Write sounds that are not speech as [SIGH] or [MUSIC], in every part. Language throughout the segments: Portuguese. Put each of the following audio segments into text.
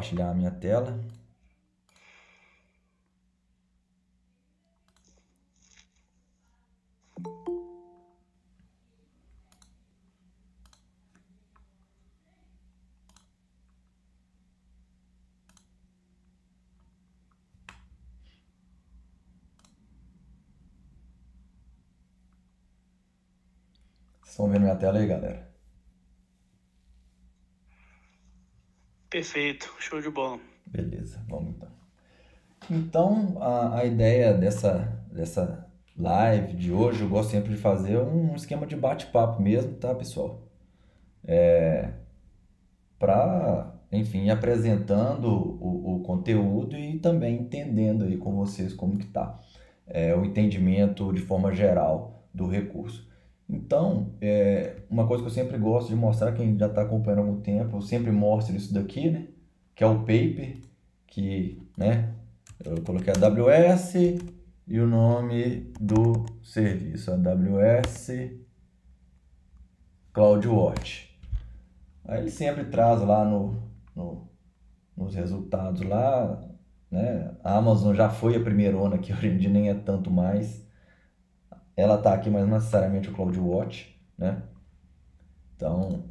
compartilhar a minha tela. Vocês estão vendo minha tela aí, galera? Perfeito, show de bola. Beleza, vamos então. Então, a, a ideia dessa, dessa live de hoje, eu gosto sempre de fazer um esquema de bate-papo mesmo, tá, pessoal? É, para, enfim, apresentando o, o conteúdo e também entendendo aí com vocês como que tá é, o entendimento de forma geral do recurso. Então, é, uma coisa que eu sempre gosto de mostrar, quem já está acompanhando há algum tempo, eu sempre mostro isso daqui, né? Que é o paper, que, né? Eu coloquei a AWS e o nome do serviço, AWS CloudWatch. Aí ele sempre traz lá no, no, nos resultados lá, né? A Amazon já foi a primeira ona, que [LAUGHS] hoje em dia nem é tanto mais ela está aqui, mas não necessariamente o CloudWatch, né? Então,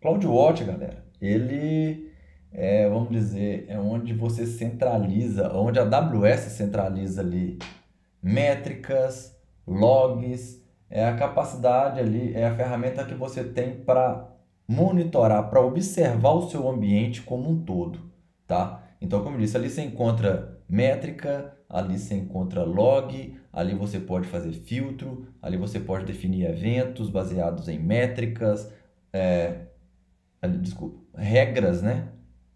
CloudWatch, galera, ele é, vamos dizer, é onde você centraliza, onde a AWS centraliza ali métricas, logs, é a capacidade ali, é a ferramenta que você tem para monitorar, para observar o seu ambiente como um todo, tá? Então, como eu disse, ali você encontra métrica, ali você encontra log, ali você pode fazer filtro, ali você pode definir eventos baseados em métricas, é, desculpa, regras, né?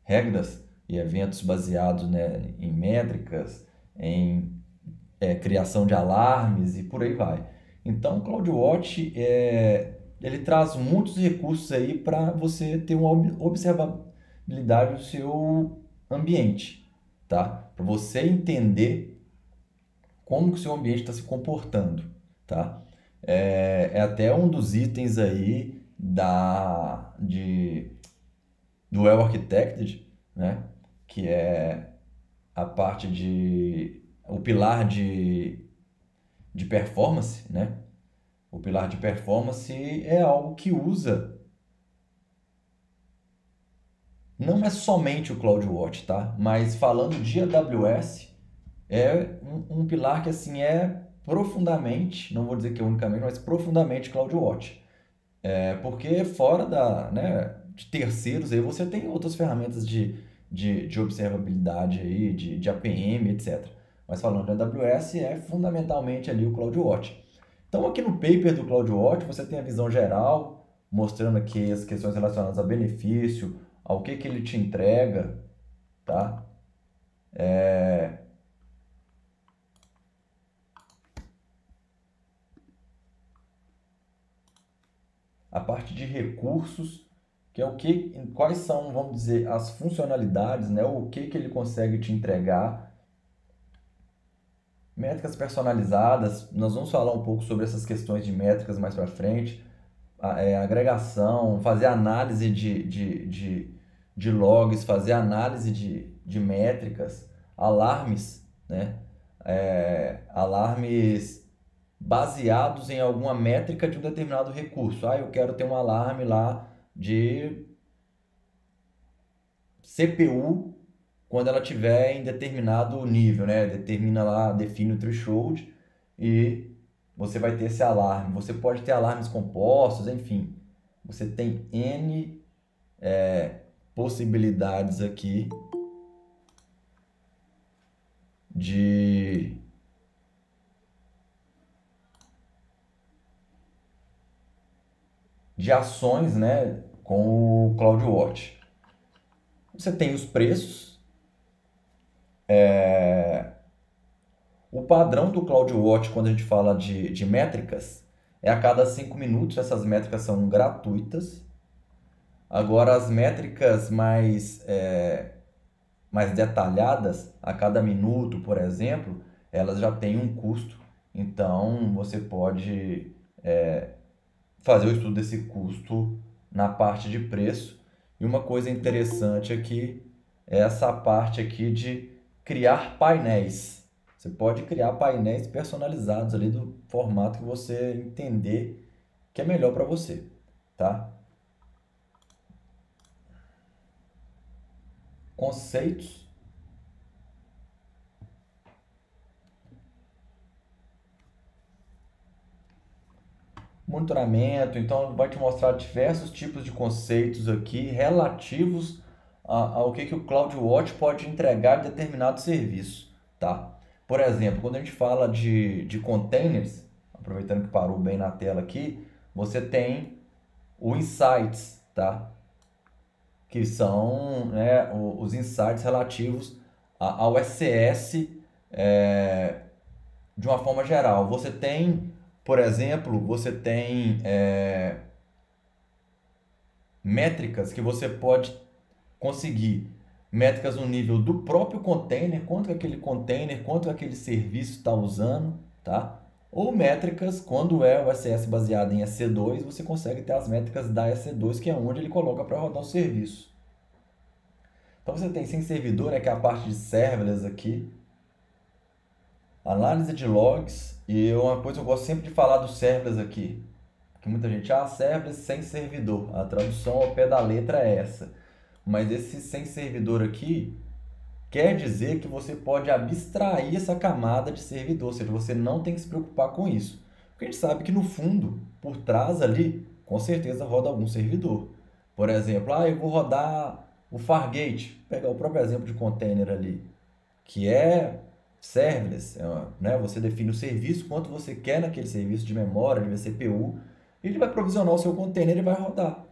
Regras e eventos baseados né, em métricas, em é, criação de alarmes e por aí vai. Então, o CloudWatch é, ele traz muitos recursos aí para você ter uma observabilidade do seu ambiente, tá? Para você entender como que o seu ambiente está se comportando, tá? É, é, até um dos itens aí da de do Well Architected, né? Que é a parte de o pilar de de performance, né? O pilar de performance é algo que usa não é somente o CloudWatch, tá? Mas falando de AWS, é um, um, pilar que assim é profundamente, não vou dizer que é unicamente, mas profundamente CloudWatch. É, porque fora da, né, de terceiros aí você tem outras ferramentas de, de, de observabilidade aí, de, de APM, etc. Mas falando de AWS, é fundamentalmente ali o CloudWatch. Então aqui no paper do CloudWatch você tem a visão geral, mostrando aqui as questões relacionadas a benefício, ao que, que ele te entrega, tá? É... A parte de recursos, que é o que, quais são, vamos dizer, as funcionalidades, né? O que, que ele consegue te entregar. Métricas personalizadas, nós vamos falar um pouco sobre essas questões de métricas mais para frente. A, é, agregação, fazer análise de, de, de de logs, fazer análise de, de métricas, alarmes, né? É, alarmes baseados em alguma métrica de um determinado recurso. Ah, eu quero ter um alarme lá de CPU quando ela tiver em determinado nível, né? Determina lá, define o threshold e você vai ter esse alarme. Você pode ter alarmes compostos, enfim. Você tem N é, possibilidades aqui de de ações, né, com o CloudWatch. Você tem os preços, é... o padrão do CloudWatch quando a gente fala de, de métricas é a cada 5 minutos, essas métricas são gratuitas, Agora, as métricas mais, é, mais detalhadas, a cada minuto, por exemplo, elas já têm um custo. Então, você pode é, fazer o estudo desse custo na parte de preço. E uma coisa interessante aqui é essa parte aqui de criar painéis. Você pode criar painéis personalizados ali do formato que você entender que é melhor para você, tá? Conceitos monitoramento, então vai te mostrar diversos tipos de conceitos aqui relativos ao que, que o CloudWatch pode entregar em determinado serviço, tá? Por exemplo, quando a gente fala de, de containers, aproveitando que parou bem na tela aqui, você tem o Insights, tá? Que são né, os insights relativos ao SCS é, de uma forma geral. Você tem por exemplo, você tem é, métricas que você pode conseguir métricas no nível do próprio container, quanto aquele container, quanto aquele serviço está usando, tá? Ou métricas, quando é o SS baseado em EC2, você consegue ter as métricas da EC2, que é onde ele coloca para rodar o serviço. Então você tem sem servidor, né, que é a parte de serverless aqui, Análise de logs, e uma coisa que eu gosto sempre de falar dos serverless aqui, que muita gente, ah, serverless sem servidor, a tradução ao pé da letra é essa. Mas esse sem servidor aqui quer dizer que você pode abstrair essa camada de servidor, ou seja, você não tem que se preocupar com isso. Porque a gente sabe que no fundo, por trás ali, com certeza roda algum servidor. Por exemplo, ah, eu vou rodar o Fargate, pegar o próprio exemplo de container ali, que é serverless, é né? Você define o serviço, quanto você quer naquele serviço de memória, de CPU, e ele vai provisionar o seu container e vai rodar.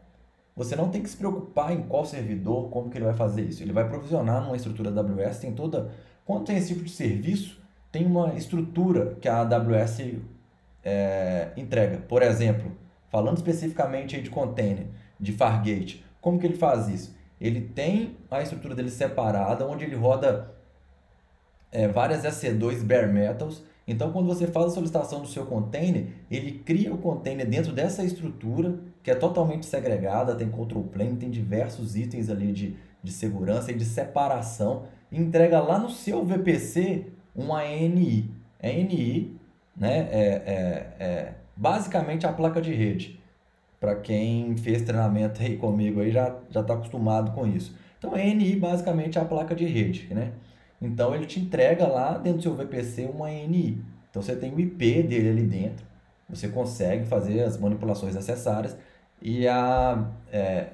Você não tem que se preocupar em qual servidor, como que ele vai fazer isso. Ele vai provisionar numa estrutura AWS, tem toda... Quando tem esse tipo de serviço, tem uma estrutura que a AWS é, entrega. Por exemplo, falando especificamente de container, de Fargate, como que ele faz isso? Ele tem a estrutura dele separada, onde ele roda é, várias EC2 bare metals. Então, quando você faz a solicitação do seu container, ele cria o container dentro dessa estrutura, que é totalmente segregada, tem control plane, tem diversos itens ali de, de segurança e de separação, e entrega lá no seu VPC uma ANI. ANI né, é, é, é basicamente a placa de rede. Para quem fez treinamento aí comigo aí já está acostumado com isso. Então, ANI basicamente é a placa de rede, né? Então ele te entrega lá dentro do seu VPC uma ANI. Então você tem o IP dele ali dentro, você consegue fazer as manipulações necessárias e, a, é,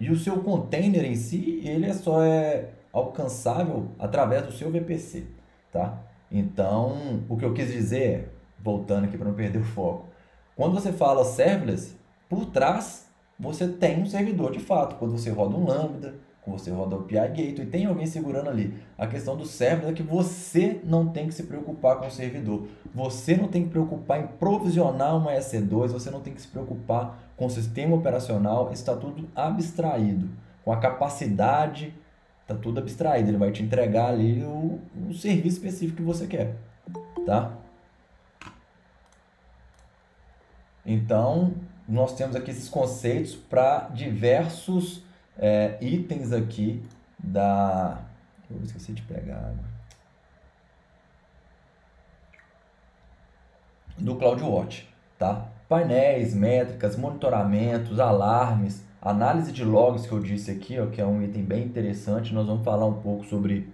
e o seu container em si, ele é só é alcançável através do seu VPC, tá? Então, o que eu quis dizer, voltando aqui para não perder o foco, quando você fala serverless, por trás você tem um servidor de fato. Quando você roda um Lambda, você roda o API Gateway, tem alguém segurando ali. A questão do server é que você não tem que se preocupar com o servidor. Você não tem que preocupar em provisionar uma EC2, você não tem que se preocupar com o sistema operacional, está tudo abstraído. Com a capacidade, está tudo abstraído. Ele vai te entregar ali o, o serviço específico que você quer. Tá? Então, nós temos aqui esses conceitos para diversos é, itens aqui da. Eu esqueci de pegar água. Do CloudWatch, tá? Painéis, métricas, monitoramentos, alarmes, análise de logs que eu disse aqui, ó, que é um item bem interessante. Nós vamos falar um pouco sobre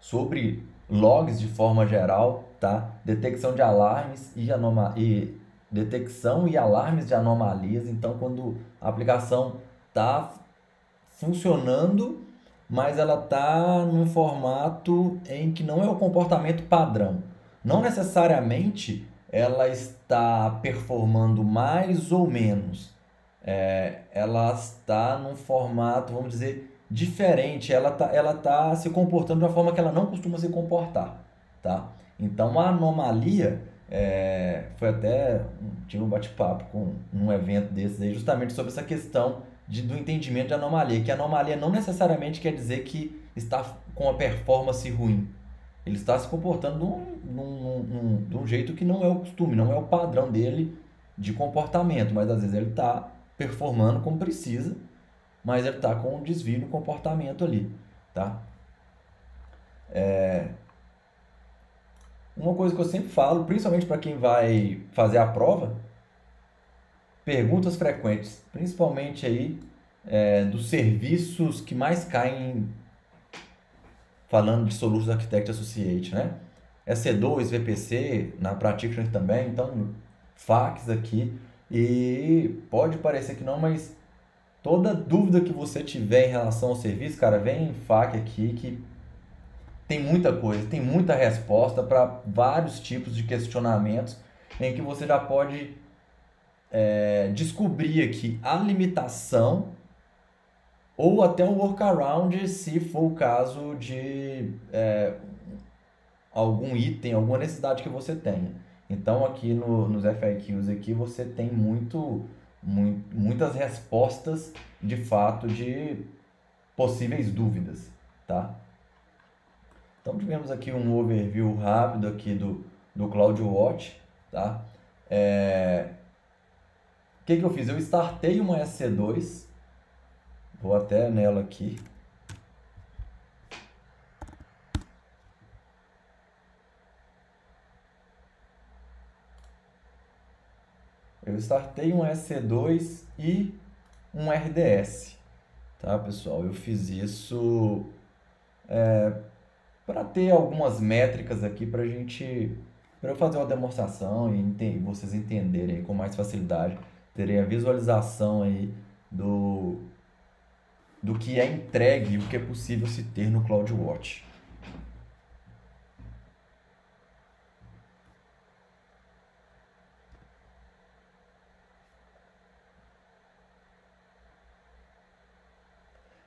sobre logs de forma geral, tá? Detecção de alarmes e, anoma e detecção e alarmes de anomalias. Então, quando a aplicação está funcionando, mas ela está num formato em que não é o comportamento padrão. Não necessariamente ela está performando mais ou menos. É, ela está num formato, vamos dizer, diferente. Ela está ela tá se comportando de uma forma que ela não costuma se comportar. Tá? Então a anomalia é, foi até tive um bate-papo com um evento desses aí justamente sobre essa questão de, do entendimento de anomalia, que anomalia não necessariamente quer dizer que está com a performance ruim. Ele está se comportando de um, de um jeito que não é o costume, não é o padrão dele de comportamento, mas às vezes ele está performando como precisa, mas ele está com um desvio no comportamento ali, tá? É... Uma coisa que eu sempre falo, principalmente para quem vai fazer a prova, perguntas frequentes, principalmente aí é, dos serviços que mais caem falando de Solutions Architect Associate, né? EC2, VPC, na Practitioner também, então fax aqui. E pode parecer que não, mas toda dúvida que você tiver em relação ao serviço, cara, vem em FAQ aqui que tem muita coisa, tem muita resposta para vários tipos de questionamentos em que você já pode é, descobrir aqui a limitação ou até um workaround se for o caso de é, algum item, alguma necessidade que você tenha. Então aqui no, nos FAQs aqui você tem muito, muito, muitas respostas de fato de possíveis dúvidas, tá? Então tivemos aqui um overview rápido aqui do, do CloudWatch, tá? É... Que, que eu fiz? Eu startei uma SC2 Vou até nela aqui. Eu startei um SC2 e um RDS, tá pessoal? Eu fiz isso é, para ter algumas métricas aqui para gente, para eu fazer uma demonstração e vocês entenderem com mais facilidade, terem a visualização aí do do que é entregue e o que é possível se ter no CloudWatch.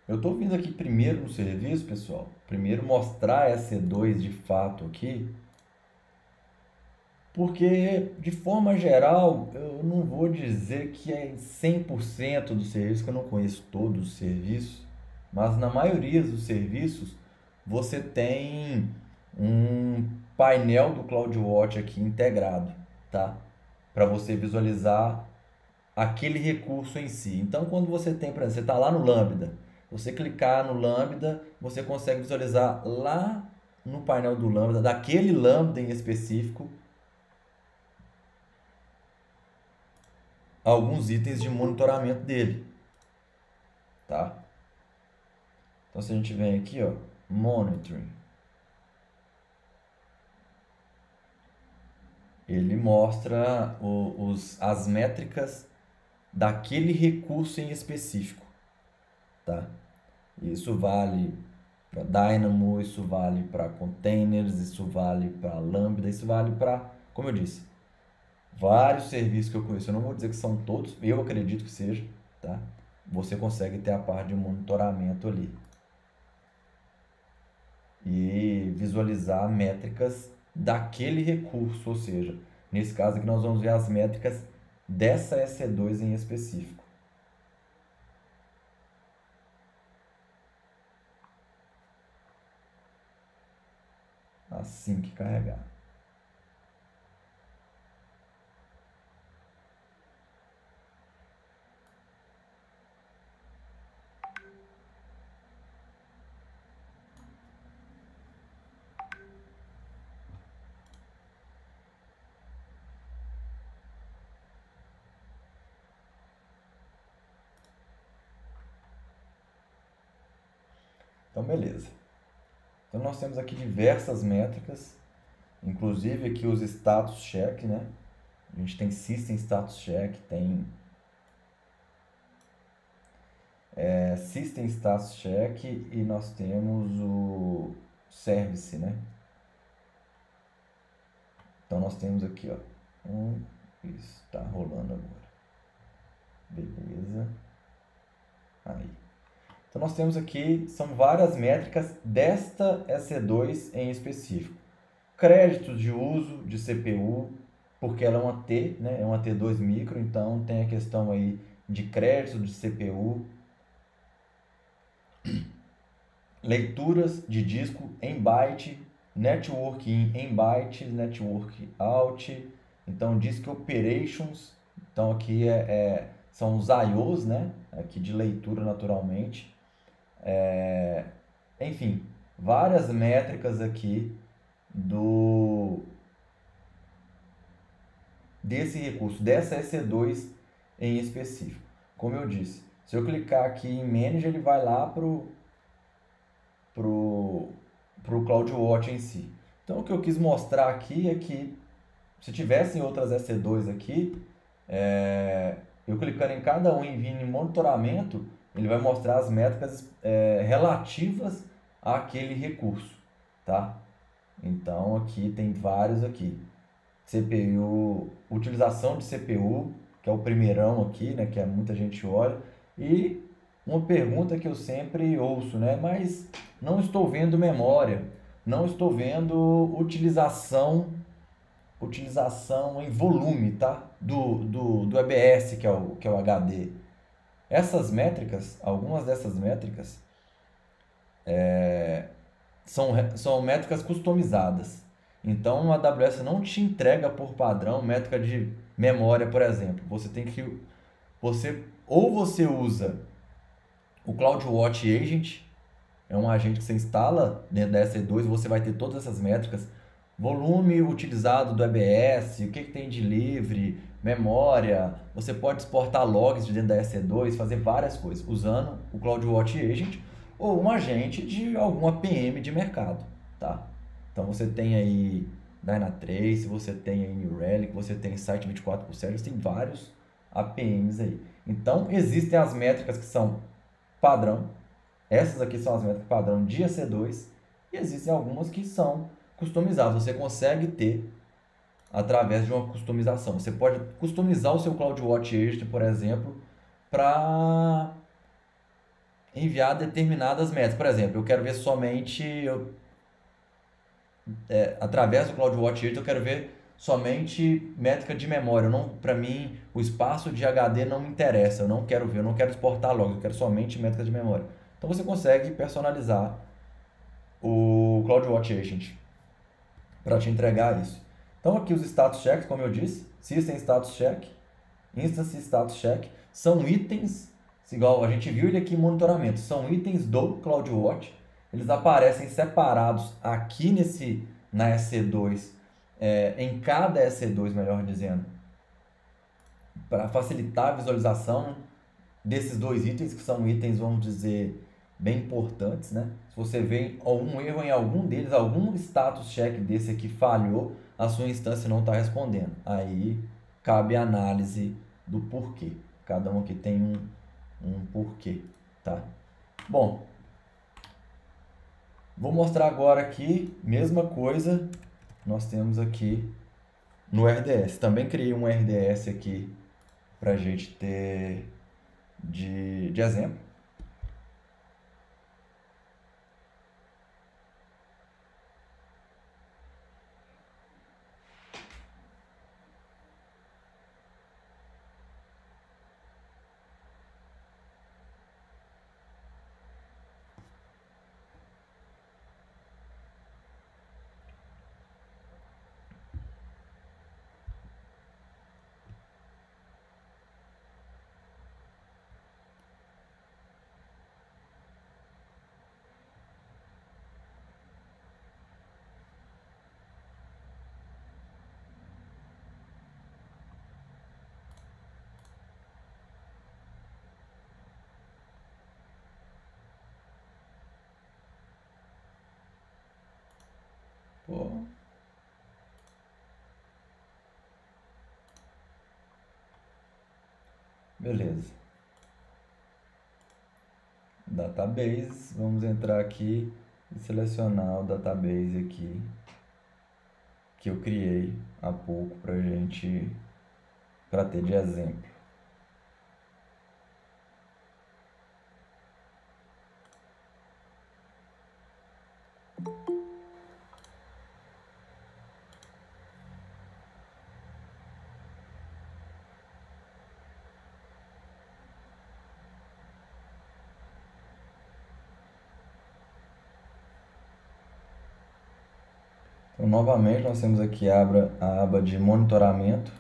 Eu estou vindo aqui primeiro no serviço, pessoal. Primeiro mostrar a C2 de fato aqui porque, de forma geral, eu não vou dizer que é 100% do serviço, que eu não conheço todos os serviços, mas na maioria dos serviços você tem um painel do CloudWatch aqui integrado, tá? Para você visualizar aquele recurso em si. Então, quando você tem, por exemplo, você está lá no Lambda, você clicar no Lambda, você consegue visualizar lá no painel do Lambda, daquele Lambda em específico, alguns itens de monitoramento dele, tá? Então se a gente vem aqui, ó, monitoring, ele mostra o, os, as métricas daquele recurso em específico, tá? Isso vale para Dynamo, isso vale para containers, isso vale para Lambda, isso vale para, como eu disse, vários serviços que eu conheço, eu não vou dizer que são todos, eu acredito que seja, tá? Você consegue ter a parte de monitoramento ali. E visualizar métricas daquele recurso, ou seja, nesse caso aqui nós vamos ver as métricas dessa EC2 em específico. Assim que carregar. Então, beleza. Então, nós temos aqui diversas métricas, inclusive aqui os status check, né? A gente tem system status check, tem é, system status check e nós temos o service, né? Então nós temos aqui, ó, um, isso, tá rolando agora. Beleza. Aí. Então nós temos aqui, são várias métricas desta EC2 em específico. Créditos de uso de CPU, porque ela é uma T, né? é uma T2 micro, então tem a questão aí de crédito de CPU. Leituras de disco em byte, network in em byte, network out. Então, disk operations. Então, aqui é, é são os IOs, né? Aqui de leitura naturalmente. É, enfim, várias métricas aqui do desse recurso, dessa EC2 em específico. Como eu disse, se eu clicar aqui em Manage, ele vai lá para o pro, pro CloudWatch em si. Então, o que eu quis mostrar aqui é que se tivessem outras EC2 aqui, é, eu clicando em cada um e vindo em monitoramento, ele vai mostrar as métricas é, relativas àquele recurso, tá? Então, aqui tem vários aqui. CPU, utilização de CPU, que é o primeirão aqui, né, que é muita gente olha, e uma pergunta que eu sempre ouço, né, mas não estou vendo memória, não estou vendo utilização utilização em volume, tá? Do, do, do EBS, que é, o, que é o HD. Essas métricas, algumas dessas métricas, é, são, são métricas customizadas. Então, o AWS não te entrega por padrão métrica de memória, por exemplo. Você tem que você ou você usa o CloudWatch Agent, é um agente que você instala dentro da EC2, você vai ter todas essas métricas, volume utilizado do EBS, o que, que tem de livre, memória, você pode exportar logs de dentro da EC2, fazer várias coisas usando o CloudWatch Agent ou um agente de algum APM de mercado, tá? Então você tem aí Dynatrace, você tem aí New Relic, você tem Site 24 por Service, tem vários APMs aí. Então existem as métricas que são padrão, essas aqui são as métricas padrão de EC2 e existem algumas que são customizadas. Você consegue ter através de uma customização. Você pode customizar o seu CloudWatch Agent, por exemplo, para enviar determinadas métricas. Por exemplo, eu quero ver somente eu, é, através do CloudWatch Agent eu quero ver somente métrica de memória. Não, para mim, o espaço de HD não me interessa. Eu não quero ver, eu não quero exportar logs, eu quero somente métrica de memória. Então você consegue personalizar o CloudWatch Agent para te entregar isso. Então aqui os status checks, como eu disse, System Status Check, Instance Status Check, são itens, igual a gente viu ele aqui em monitoramento, são itens do CloudWatch, eles aparecem separados aqui nesse na EC2, é, em cada EC2, melhor dizendo, para facilitar a visualização desses dois itens, que são itens, vamos dizer, bem importantes, né? Se você vê algum erro em algum deles, algum status check desse aqui falhou, a sua instância não está respondendo. Aí cabe a análise do porquê. Cada um aqui tem um, um porquê, tá? Bom, vou mostrar agora aqui, mesma coisa, nós temos aqui no RDS. Também criei um RDS aqui para gente ter de, de exemplo. Beleza. Database, vamos entrar aqui e selecionar o database aqui que eu criei há pouco para gente para ter de exemplo. Novamente, nós temos aqui a aba, a aba de monitoramento.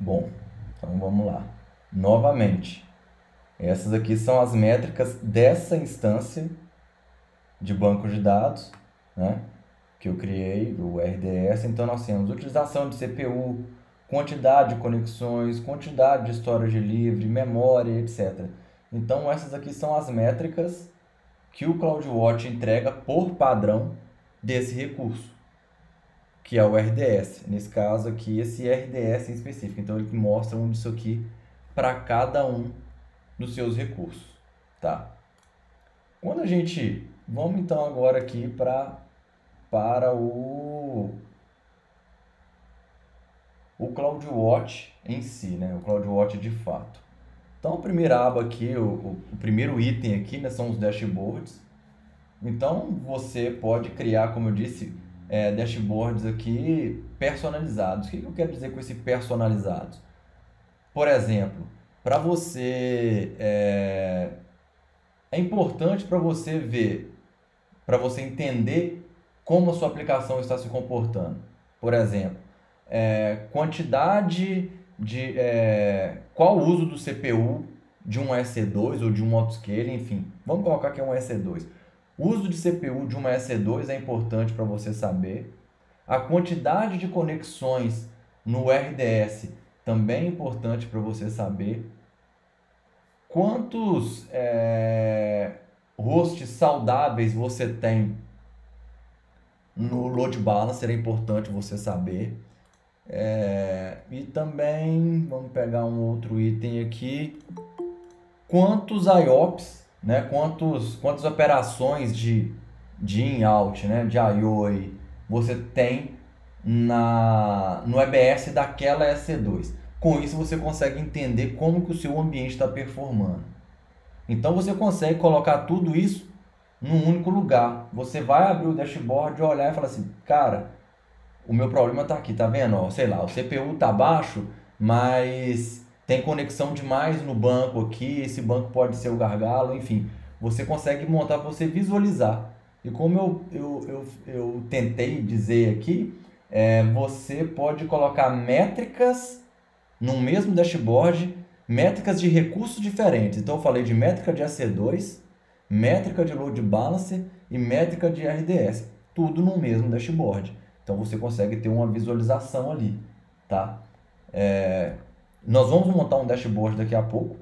Bom, então vamos lá. Novamente, essas aqui são as métricas dessa instância de banco de dados, né? Que eu criei, o RDS. Então, nós temos utilização de CPU, quantidade de conexões, quantidade de storage livre, memória, etc. Então, essas aqui são as métricas que o CloudWatch entrega por padrão desse recurso, que é o RDS. Nesse caso aqui, esse RDS em específico. Então, ele mostra um disso aqui para cada um dos seus recursos, tá? Quando a gente vamos então agora aqui para para o o CloudWatch em si, né? O CloudWatch de fato. Então, a primeira aba aqui, o, o, primeiro item aqui, né, são os dashboards. Então, você pode criar, como eu disse, é, dashboards aqui personalizados. O que, que eu quero dizer com esse personalizados? Por exemplo, para você é, é importante para você ver, para você entender como a sua aplicação está se comportando. Por exemplo, é, quantidade de é, qual o uso do CPU de um EC2 ou de um autoscaler, enfim, vamos colocar que é um EC2. O uso de CPU de uma EC2 é importante para você saber. A quantidade de conexões no RDS também é importante para você saber quantos é, hosts saudáveis você tem no load balancer, é importante você saber. É, e também, vamos pegar um outro item aqui, quantos IOPS, né, quantos, quantas operações de, de in-out, né, de I.O. você tem na, no EBS daquela EC2. Com isso você consegue entender como que o seu ambiente está performando. Então você consegue colocar tudo isso num único lugar. Você vai abrir o dashboard, olhar e falar assim, cara, o meu problema está aqui, tá vendo? Ó, sei lá, o CPU tá baixo, mas tem conexão demais no banco aqui, esse banco pode ser o gargalo, enfim. Você consegue montar para você visualizar. E como eu, eu, eu, eu tentei dizer aqui, é, você pode colocar métricas no mesmo dashboard métricas de recursos diferentes. Então eu falei de métrica de AC2, métrica de load balancer e métrica de RDS, tudo no mesmo dashboard. Então você consegue ter uma visualização ali, tá? É, nós vamos montar um dashboard daqui a pouco.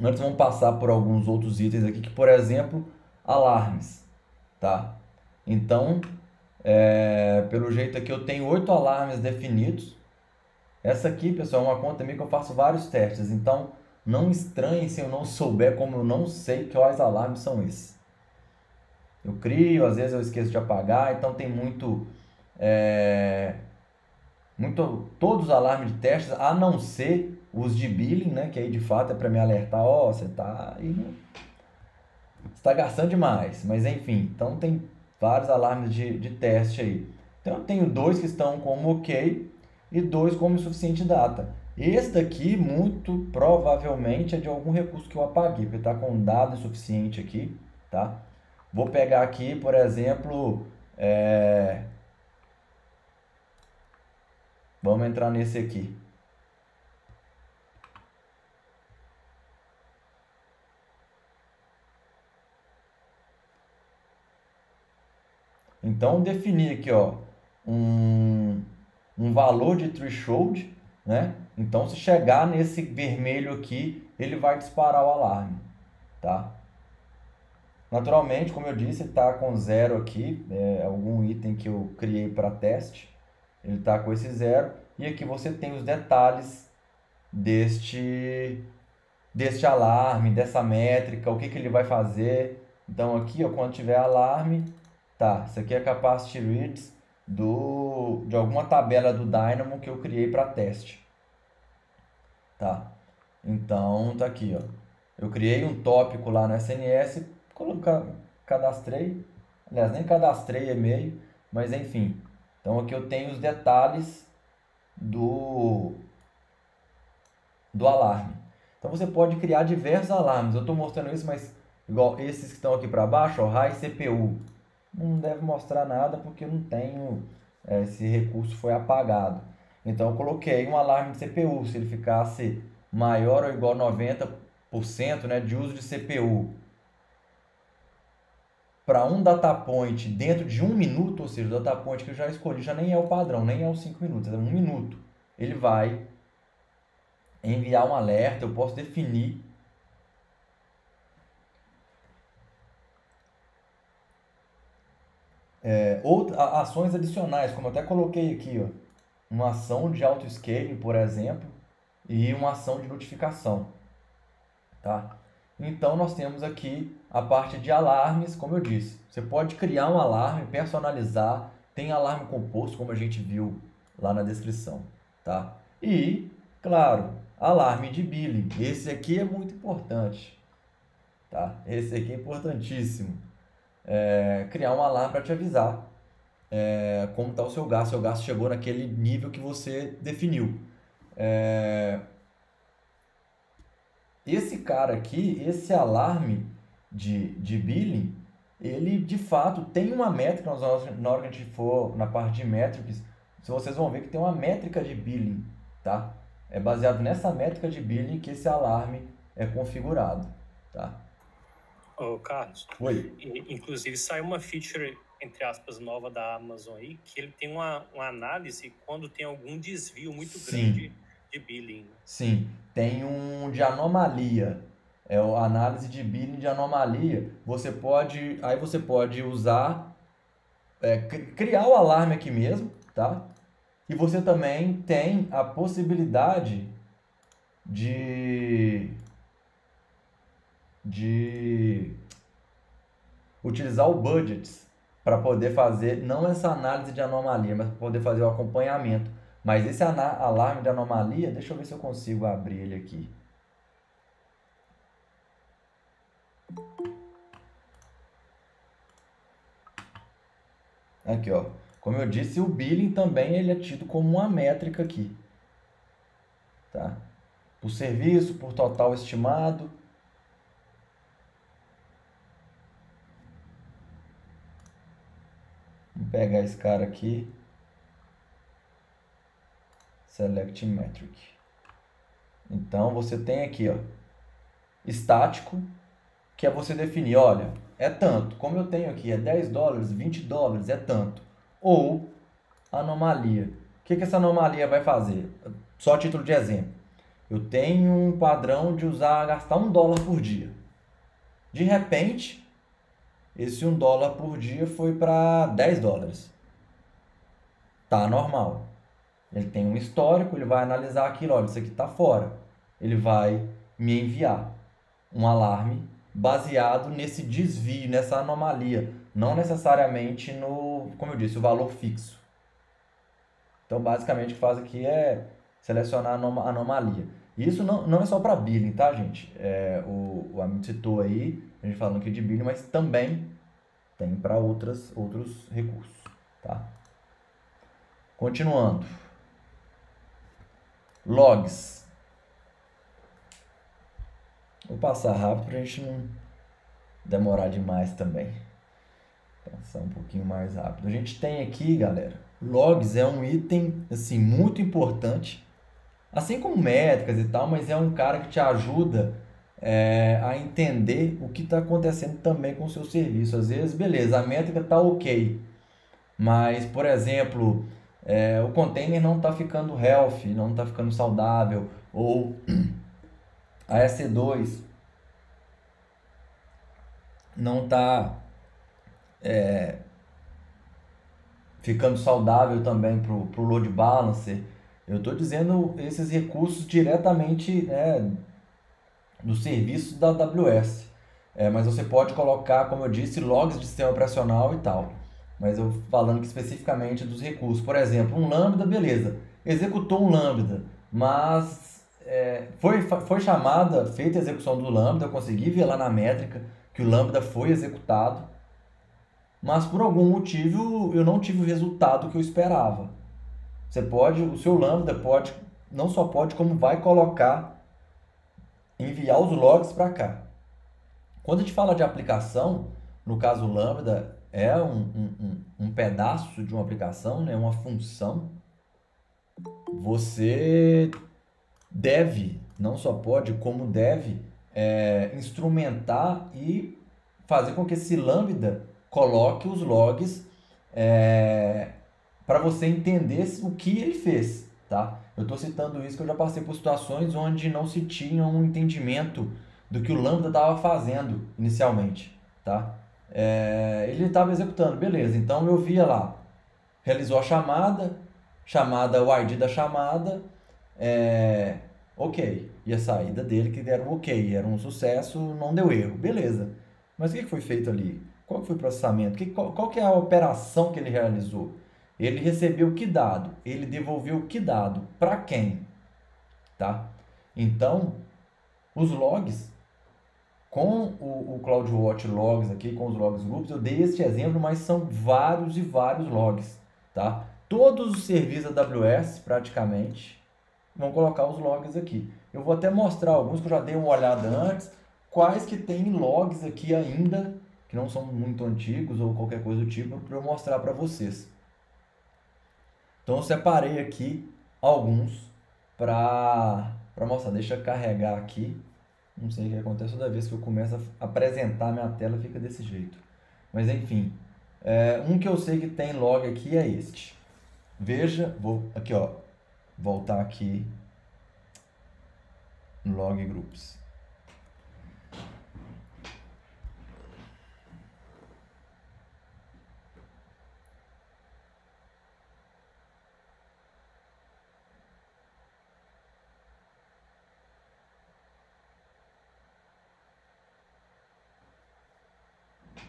Antes vamos passar por alguns outros itens aqui, que por exemplo, alarmes, tá? Então, é, pelo jeito aqui eu tenho oito alarmes definidos essa aqui, pessoal, é uma conta minha que eu faço vários testes, então não estranhe se eu não souber como eu não sei quais alarmes são esses. Eu crio, às vezes eu esqueço de apagar, então tem muito, é, muito todos os alarmes de testes, a não ser os de billing, né, que aí de fato é para me alertar, ó, oh, você tá aí, está gastando demais, mas enfim, então tem vários alarmes de, de teste aí. Então eu tenho dois que estão como ok, e dois como insuficiente data. Esse daqui, muito provavelmente, é de algum recurso que eu apaguei, porque está com dado insuficiente aqui, tá? Vou pegar aqui, por exemplo, é... vamos entrar nesse aqui. Então, definir aqui, ó, um um valor de threshold, né? Então, se chegar nesse vermelho aqui, ele vai disparar o alarme, tá? Naturalmente, como eu disse, está com zero aqui, é algum item que eu criei para teste, ele está com esse zero. E aqui você tem os detalhes deste, deste alarme, dessa métrica, o que, que ele vai fazer. Então aqui, ó, quando tiver alarme, tá, isso aqui é capacity reads, do, de alguma tabela do Dynamo que eu criei para teste. Tá? Então, tá aqui, ó. Eu criei um tópico lá no SNS, colocar, cadastrei, aliás, nem cadastrei e-mail, mas enfim. Então aqui eu tenho os detalhes do do alarme. Então você pode criar diversos alarmes. Eu estou mostrando isso, mas igual esses que estão aqui para baixo, ó, RAI CPU não deve mostrar nada porque não tenho, é, esse recurso foi apagado. Então eu coloquei um alarme de CPU, se ele ficasse maior ou igual a 90% né, de uso de CPU para um data point dentro de um minuto, ou seja, o data point que eu já escolhi já nem é o padrão, nem é os 5 minutos, é um minuto. Ele vai enviar um alerta, eu posso definir é, outras ações adicionais, como eu até coloquei aqui, ó, uma ação de auto-scaling, por exemplo, e uma ação de notificação. Tá? Então nós temos aqui a parte de alarmes, como eu disse. Você pode criar um alarme, personalizar, tem alarme composto, como a gente viu lá na descrição, tá? E, claro, alarme de billing. Esse aqui é muito importante, tá? Esse aqui é importantíssimo. É, criar um alarme para te avisar é, como está o seu gasto. Seu gasto chegou naquele nível que você definiu. É, esse cara aqui, esse alarme de, de billing, ele de fato tem uma métrica, na hora que a gente for na parte de métricas, vocês vão ver que tem uma métrica de billing, tá? É baseado nessa métrica de billing que esse alarme é configurado, tá? Ô, Carlos. Oi. Inclusive, saiu uma feature, entre aspas, nova da Amazon aí, que ele tem uma, uma análise quando tem algum desvio muito Sim. grande de billing. Sim, tem um de anomalia. É a análise de billing de anomalia. Você pode, aí você pode usar, é, criar o alarme aqui mesmo, tá? E você também tem a possibilidade de de utilizar o budgets para poder fazer não essa análise de anomalia, mas poder fazer o acompanhamento. Mas esse alarme de anomalia, deixa eu ver se eu consigo abrir ele aqui. Aqui, ó. Como eu disse, o billing também ele é tido como uma métrica aqui. Tá? Por serviço, por total estimado. Pegar esse cara aqui. Select Metric. Então você tem aqui, ó, estático, que é você definir, olha, é tanto. Como eu tenho aqui, é 10 dólares, 20 dólares, é tanto. Ou anomalia. O que, que essa anomalia vai fazer? Só título de exemplo. Eu tenho um padrão de usar, gastar um dólar por dia. De repente, esse um dólar por dia foi para 10 dólares. Tá normal. Ele tem um histórico, ele vai analisar aquilo, olha, isso aqui está fora. Ele vai me enviar um alarme baseado nesse desvio, nessa anomalia, não necessariamente no, como eu disse, o valor fixo. Então, basicamente, o que faz aqui é selecionar a anomalia. Isso não, não é só para billing, tá, gente? É, o, o amigo citou aí, a gente falando aqui de billing, mas também tem para outros recursos, tá? Continuando. Logs. Vou passar rápido para a gente não demorar demais também. Passar um pouquinho mais rápido. A gente tem aqui, galera, logs é um item assim muito importante, assim como métricas e tal, mas é um cara que te ajuda é, a entender o que está acontecendo também com o seu serviço. Às vezes, beleza, a métrica está ok, mas, por exemplo, é, o container não está ficando healthy, não está ficando saudável, ou [CLEARS THROAT] a EC2 não está é, ficando saudável também para o load balancer. Eu estou dizendo esses recursos diretamente né, do serviço da AWS. É, mas você pode colocar, como eu disse, logs de sistema operacional e tal mas eu falando especificamente dos recursos. Por exemplo, um lambda, beleza, executou um lambda, mas é, foi, foi chamada, feita a execução do lambda, eu consegui ver lá na métrica que o lambda foi executado, mas por algum motivo eu não tive o resultado que eu esperava. Você pode, o seu lambda pode, não só pode, como vai colocar, enviar os logs para cá. Quando a gente fala de aplicação, no caso lambda, é um, um, um pedaço de uma aplicação, né? uma função. você deve, não só pode, como deve, é, instrumentar e fazer com que esse Lambda coloque os logs é, para você entender o que ele fez, tá? Eu estou citando isso que eu já passei por situações onde não se tinha um entendimento do que o Lambda estava fazendo inicialmente, tá? É, ele estava executando, beleza. Então eu via lá, realizou a chamada, chamada o ID da chamada, é, ok. E a saída dele que era um ok, era um sucesso, não deu erro, beleza. Mas o que foi feito ali? Qual foi o processamento? Que, qual, qual que é a operação que ele realizou? Ele recebeu que dado? Ele devolveu que dado? Para quem? Tá? Então, os logs com o, o CloudWatch Logs aqui, com os logs groups, eu dei este exemplo, mas são vários e vários logs, tá? Todos os serviços AWS, praticamente, vão colocar os logs aqui. Eu vou até mostrar alguns que eu já dei uma olhada antes, quais que tem logs aqui ainda, que não são muito antigos ou qualquer coisa do tipo, para eu mostrar para vocês. Então eu separei aqui alguns para mostrar. Deixa eu carregar aqui. Não sei o que acontece toda vez que eu começo a apresentar minha tela fica desse jeito. Mas enfim, é, um que eu sei que tem log aqui é este. Veja, vou aqui ó, voltar aqui log groups.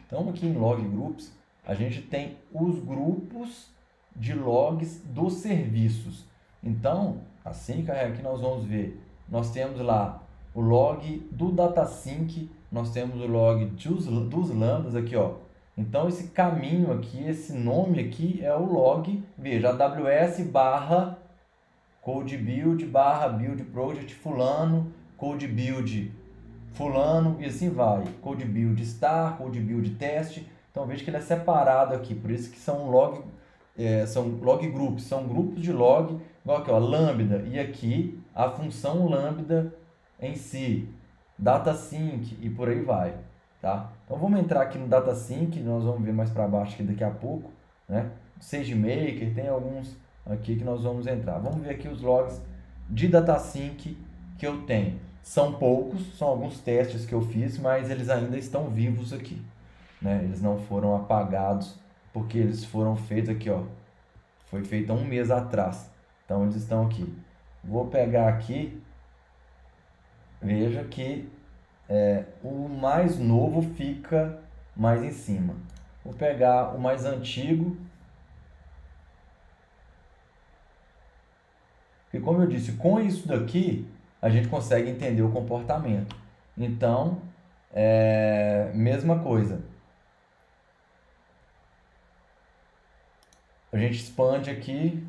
Então, aqui em log groups, a gente tem os grupos de logs dos serviços. Então, assim que aqui nós vamos ver, nós temos lá o log do datasync, nós temos o log dos, dos lambdas aqui, ó. Então, esse caminho aqui, esse nome aqui é o log, veja, AWS barra code build barra build project fulano, code build fulano e assim vai. Code build star, code build teste. Então veja que ele é separado aqui, por isso que são log, é, são log groups, são grupos de log, igual aqui, ó, lambda, e aqui a função lambda em si, data sync e por aí vai, tá? Então vamos entrar aqui no data sync, nós vamos ver mais para baixo aqui daqui a pouco, né? SageMaker, tem alguns aqui que nós vamos entrar. Vamos ver aqui os logs de data sync que eu tenho. São poucos, são alguns testes que eu fiz, mas eles ainda estão vivos aqui. Né? Eles não foram apagados porque eles foram feitos aqui, ó. Foi feito um mês atrás. Então eles estão aqui. Vou pegar aqui. Veja que é, o mais novo fica mais em cima. Vou pegar o mais antigo. E como eu disse, com isso daqui a gente consegue entender o comportamento. Então, é, mesma coisa. A gente expande aqui.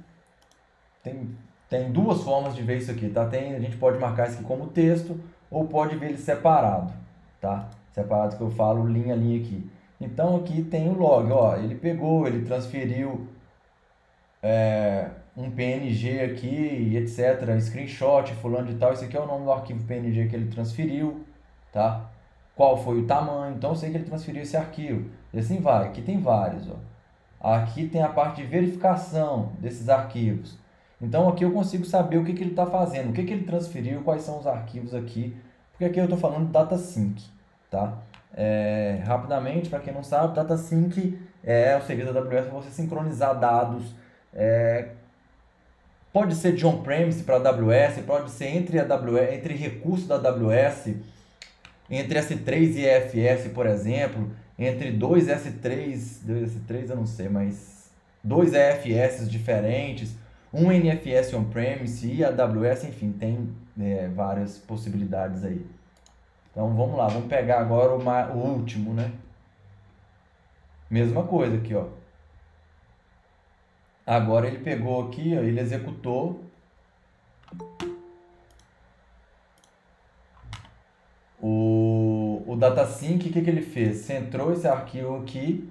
Tem, tem duas formas de ver isso aqui, tá? Tem, a gente pode marcar isso aqui como texto ou pode ver ele separado, tá? Separado que eu falo linha a linha aqui. Então aqui tem o log, ó, ele pegou, ele transferiu é, um PNG aqui, etc, screenshot, fulano de tal, esse aqui é o nome do arquivo PNG que ele transferiu, tá? Qual foi o tamanho, então eu sei que ele transferiu esse arquivo, e assim vai, aqui tem vários, ó. Aqui tem a parte de verificação desses arquivos. Então aqui eu consigo saber o que, que ele está fazendo, o que, que ele transferiu, quais são os arquivos aqui, porque aqui eu estou falando data sync, tá? É, rapidamente, para quem não sabe, data sync é o serviço da AWS para você sincronizar dados é, Pode ser de on-premise para AWS, pode ser entre, AWS, entre recursos da AWS, entre S3 e EFS, por exemplo, entre dois S3, dois S3 eu não sei, mas dois EFS diferentes, um NFS on-premise e AWS, enfim, tem é, várias possibilidades aí. Então vamos lá, vamos pegar agora o, o último, né? Mesma coisa aqui, ó. Agora ele pegou aqui, ó, ele executou. O, o DataSync, o que, que ele fez? Centrou esse arquivo aqui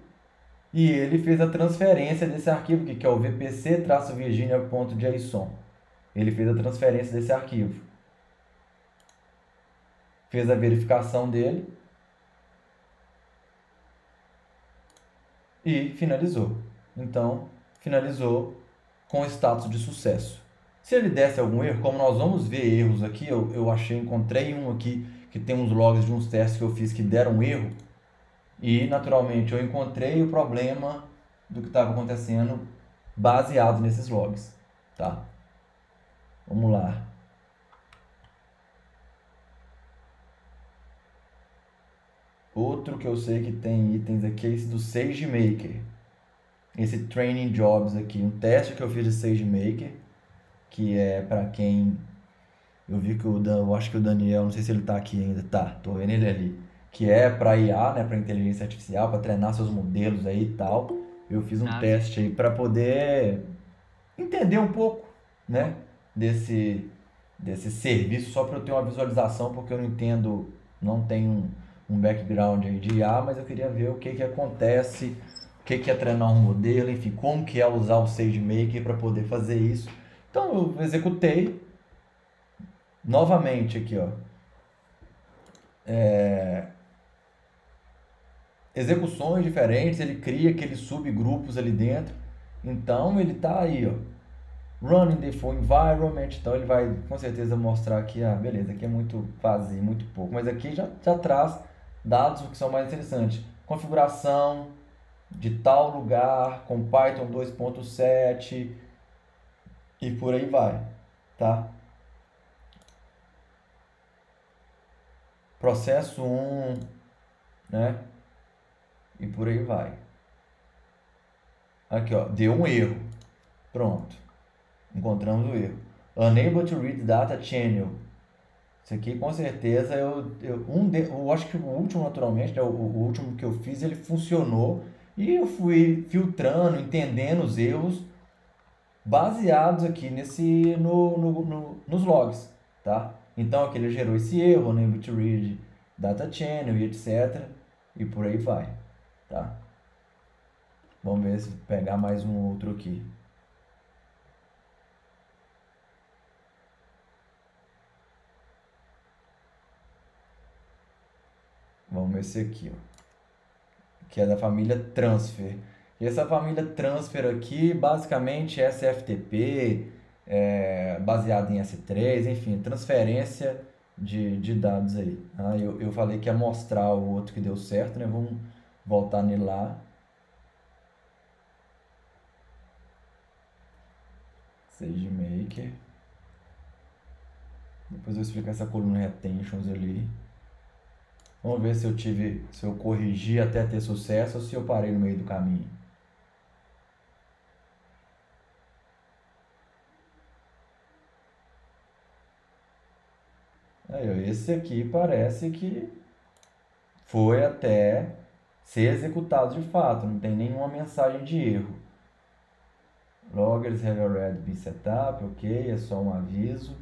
e ele fez a transferência desse arquivo que é o vpc-virginia.json. Ele fez a transferência desse arquivo. Fez a verificação dele. E finalizou. Então, finalizou com status de sucesso. Se ele desse algum erro, como nós vamos ver erros aqui, eu, eu achei, encontrei um aqui que tem uns logs de uns testes que eu fiz que deram erro. E naturalmente eu encontrei o problema do que estava acontecendo baseado nesses logs, tá? Vamos lá. Outro que eu sei que tem itens aqui é esse do SageMaker. Esse Training Jobs aqui, um teste que eu fiz de SageMaker, que é para quem eu vi que o Dan, eu acho que o Daniel, não sei se ele tá aqui ainda, tá, tô vendo ele ali, que é para IA, né, para inteligência artificial, para treinar seus modelos aí e tal. Eu fiz um ah, teste aí para poder entender um pouco, né, desse desse serviço só para eu ter uma visualização, porque eu não entendo, não tenho um, um background aí de IA, mas eu queria ver o que que acontece, que que é treinar um modelo, enfim, como que é usar o SageMaker para poder fazer isso. Então eu executei novamente aqui, ó. É... Execuções diferentes, ele cria aqueles subgrupos ali dentro. Então ele tá aí, ó. Running the full environment. Então ele vai com certeza mostrar aqui, ah, beleza, aqui é muito vazio, muito pouco. Mas aqui já, já traz dados que são mais interessantes. Configuração de tal lugar com Python 2.7 e por aí vai, tá? processo 1, né? E por aí vai. Aqui, ó, deu um erro. Pronto. Encontramos o erro. Unable to read data channel. Isso aqui com certeza eu, eu um de, eu acho que o último naturalmente, né, o, o último que eu fiz, ele funcionou e eu fui filtrando, entendendo os erros baseados aqui nesse no, no, no nos logs, tá? Então aqui ele gerou esse erro, name to read data channel e etc. E por aí vai, tá? Vamos ver se pegar mais um outro aqui. Vamos ver esse aqui, ó. Que é da família Transfer. E essa família Transfer aqui, basicamente, é SFTP, é, baseado em S3, enfim, transferência de, de dados aí. Ah, eu, eu falei que ia mostrar o outro que deu certo, né? Vamos voltar nele lá. SageMaker. Depois eu explicar essa coluna retentions ali. Vamos ver se eu tive, se eu corrigi até ter sucesso ou se eu parei no meio do caminho. Aí, esse aqui parece que foi até ser executado de fato, não tem nenhuma mensagem de erro. Loggers have already been set up, ok, é só um aviso.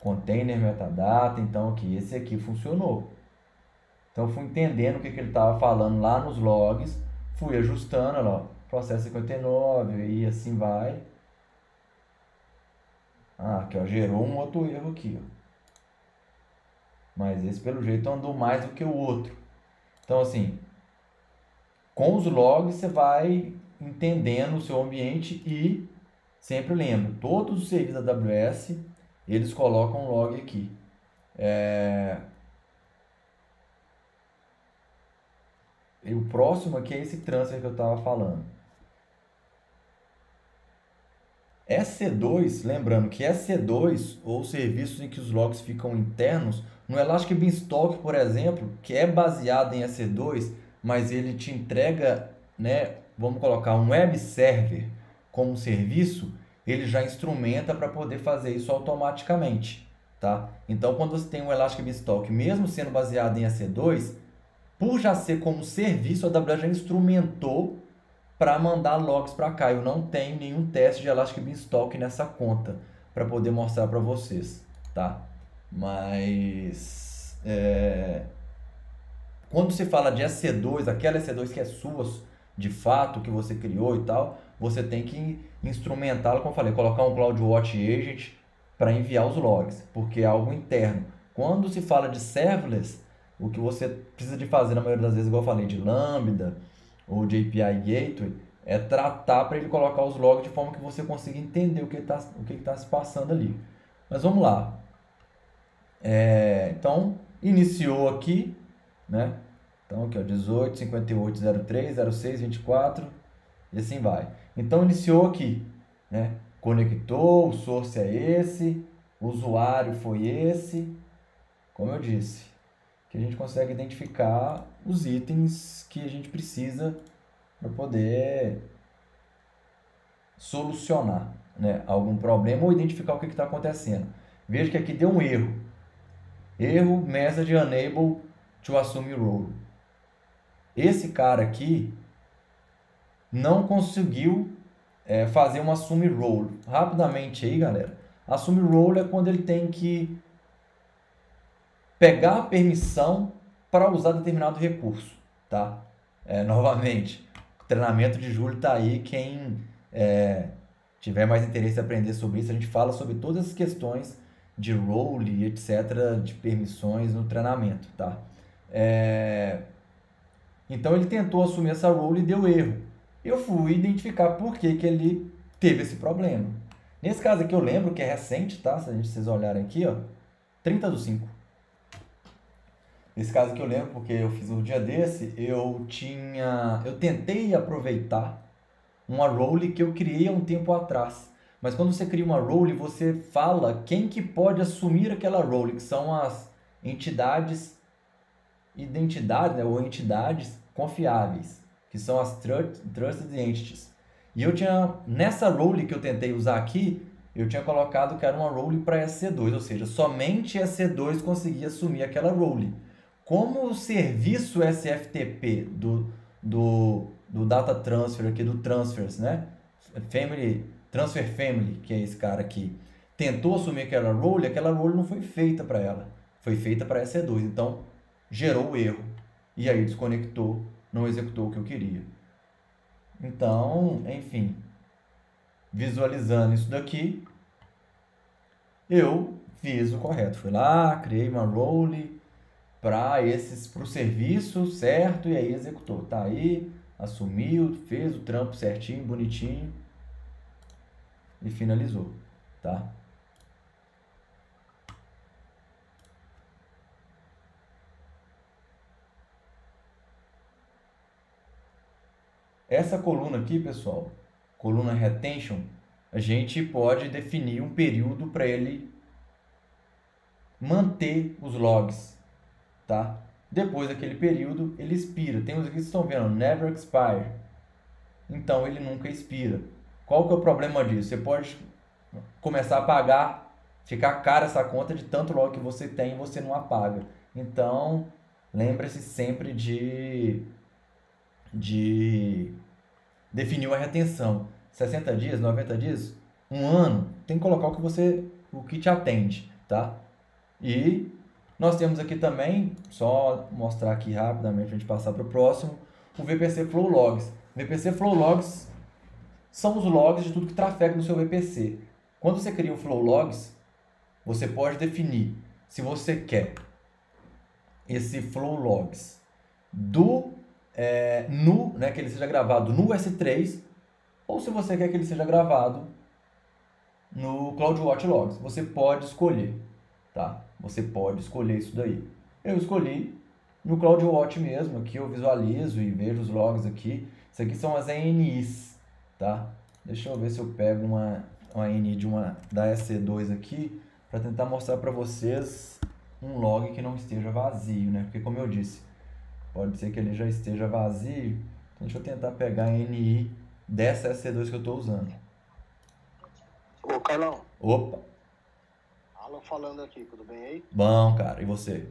Container metadata, então aqui, esse aqui funcionou. Então fui entendendo o que, que ele estava falando lá nos logs, fui ajustando, ó, processo 59 e assim vai. Ah, aqui ó, gerou um outro erro aqui, ó. Mas esse, pelo jeito, andou mais do que o outro. Então, assim, com os logs você vai entendendo o seu ambiente e sempre lembra, todos os serviços da AWS, eles colocam um log aqui. É... E o próximo aqui é esse transfer que eu estava falando. EC2, lembrando que EC2, ou serviços em que os logs ficam internos, no Elastic Beanstalk, por exemplo, que é baseado em EC2, mas ele te entrega, né, vamos colocar um web server como serviço, ele já instrumenta para poder fazer isso automaticamente, tá? Então, quando você tem um Elastic Beanstalk, mesmo sendo baseado em EC2, por já ser como serviço, a AWS já instrumentou para mandar logs para cá. Eu não tenho nenhum teste de Elastic Beanstalk nessa conta para poder mostrar para vocês, tá? Mas é, quando se fala de EC2, aquela EC2 que é sua, de fato que você criou e tal, você tem que instrumentá-lo, como eu falei, colocar um CloudWatch Agent para enviar os logs, porque é algo interno. Quando se fala de serverless, o que você precisa de fazer na maioria das vezes, igual eu falei, de Lambda ou de API Gateway, é tratar para ele colocar os logs de forma que você consiga entender o que está tá se passando ali. Mas vamos lá. É, então, iniciou aqui, né? Então, aqui, ó, 18, 58, 03, 06, 24 e assim vai. Então, iniciou aqui, né? Conectou, o source é esse, o usuário foi esse, como eu disse, que a gente consegue identificar os itens que a gente precisa para poder solucionar né, algum problema ou identificar o que está acontecendo. Veja que aqui deu um erro. Erro message unable to assume role. Esse cara aqui não conseguiu é, fazer um assume role. Rapidamente aí, galera. Assume role é quando ele tem que pegar a permissão para usar determinado recurso, tá? É, [LAUGHS] novamente, o treinamento de julho está aí. Quem é, tiver mais interesse em aprender sobre isso, a gente fala sobre todas as questões de role, etc., de permissões no treinamento, tá? É... Então ele tentou assumir essa role e deu erro. Eu fui identificar por que, que ele teve esse problema. Nesse caso aqui eu lembro que é recente, tá? Se vocês olharem aqui, ó, 30 do 5. Nesse caso aqui eu lembro porque eu fiz um dia desse, eu tinha, eu tentei aproveitar uma role que eu criei há um tempo atrás. Mas quando você cria uma role, você fala quem que pode assumir aquela role, que são as entidades, identidades né, ou entidades confiáveis, que são as Trusted Entities. E eu tinha, nessa role que eu tentei usar aqui, eu tinha colocado que era uma role para EC2, ou seja, somente EC2 conseguia assumir aquela role. Como o serviço SFTP do, do, do Data Transfer aqui, do Transfers, né? Family Transfer Family, que é esse cara aqui, tentou assumir aquela role, aquela role não foi feita para ela. Foi feita para EC2. Então, gerou o erro. E aí desconectou, não executou o que eu queria. Então, enfim, visualizando isso daqui, eu fiz o correto. Fui lá, criei uma role para esses para o serviço certo e aí executou. Tá aí, assumiu, fez o trampo certinho, bonitinho e finalizou, tá? Essa coluna aqui, pessoal, coluna retention, a gente pode definir um período para ele manter os logs, tá? Depois daquele período, ele expira. Tem os que estão vendo, never expire. Então, ele nunca expira. Qual que é o problema disso? Você pode começar a pagar, ficar cara essa conta de tanto logo que você tem e você não apaga. Então, lembre-se sempre de, de definir uma retenção. 60 dias, 90 dias, um ano, tem que colocar o que você, o que te atende, tá? E nós temos aqui também, só mostrar aqui rapidamente para a gente passar para o próximo, o VPC Flow Logs. VPC Flow Logs são os logs de tudo que trafega no seu VPC. Quando você cria o Flow Logs, você pode definir se você quer esse Flow Logs do é, no, né, que ele seja gravado no S3 ou se você quer que ele seja gravado no CloudWatch Logs. Você pode escolher, tá? Você pode escolher isso daí. Eu escolhi no CloudWatch mesmo, aqui eu visualizo e vejo os logs aqui. Isso aqui são as ANIs, tá? Deixa eu ver se eu pego uma, uma N de uma da SC2 aqui para tentar mostrar para vocês um log que não esteja vazio, né? Porque como eu disse, pode ser que ele já esteja vazio. Então deixa eu tentar pegar a NI dessa SC2 que eu estou usando. Ô, Carlão. Opa. Alan falando aqui, tudo bem aí? Bom, cara. E você?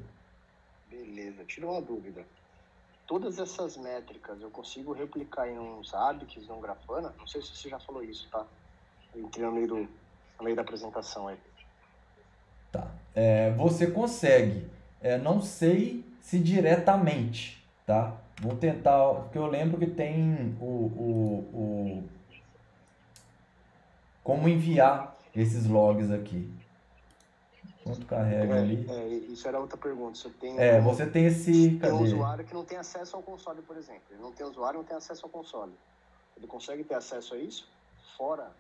Beleza. Tira uma dúvida todas essas métricas eu consigo replicar em uns ABICs, num Grafana? Não sei se você já falou isso, tá? Eu entrei no meio, do, no meio da apresentação aí. Tá. É, você consegue. É, não sei se diretamente, tá? Vou tentar, porque eu lembro que tem o, o, o como enviar esses logs aqui. Quanto carrega É, ali? é, isso era outra pergunta. Você tem, É, você tem esse. tem um usuário que não tem acesso ao console, por exemplo. Ele não tem usuário, não tem acesso ao console. Ele consegue ter acesso a isso fora?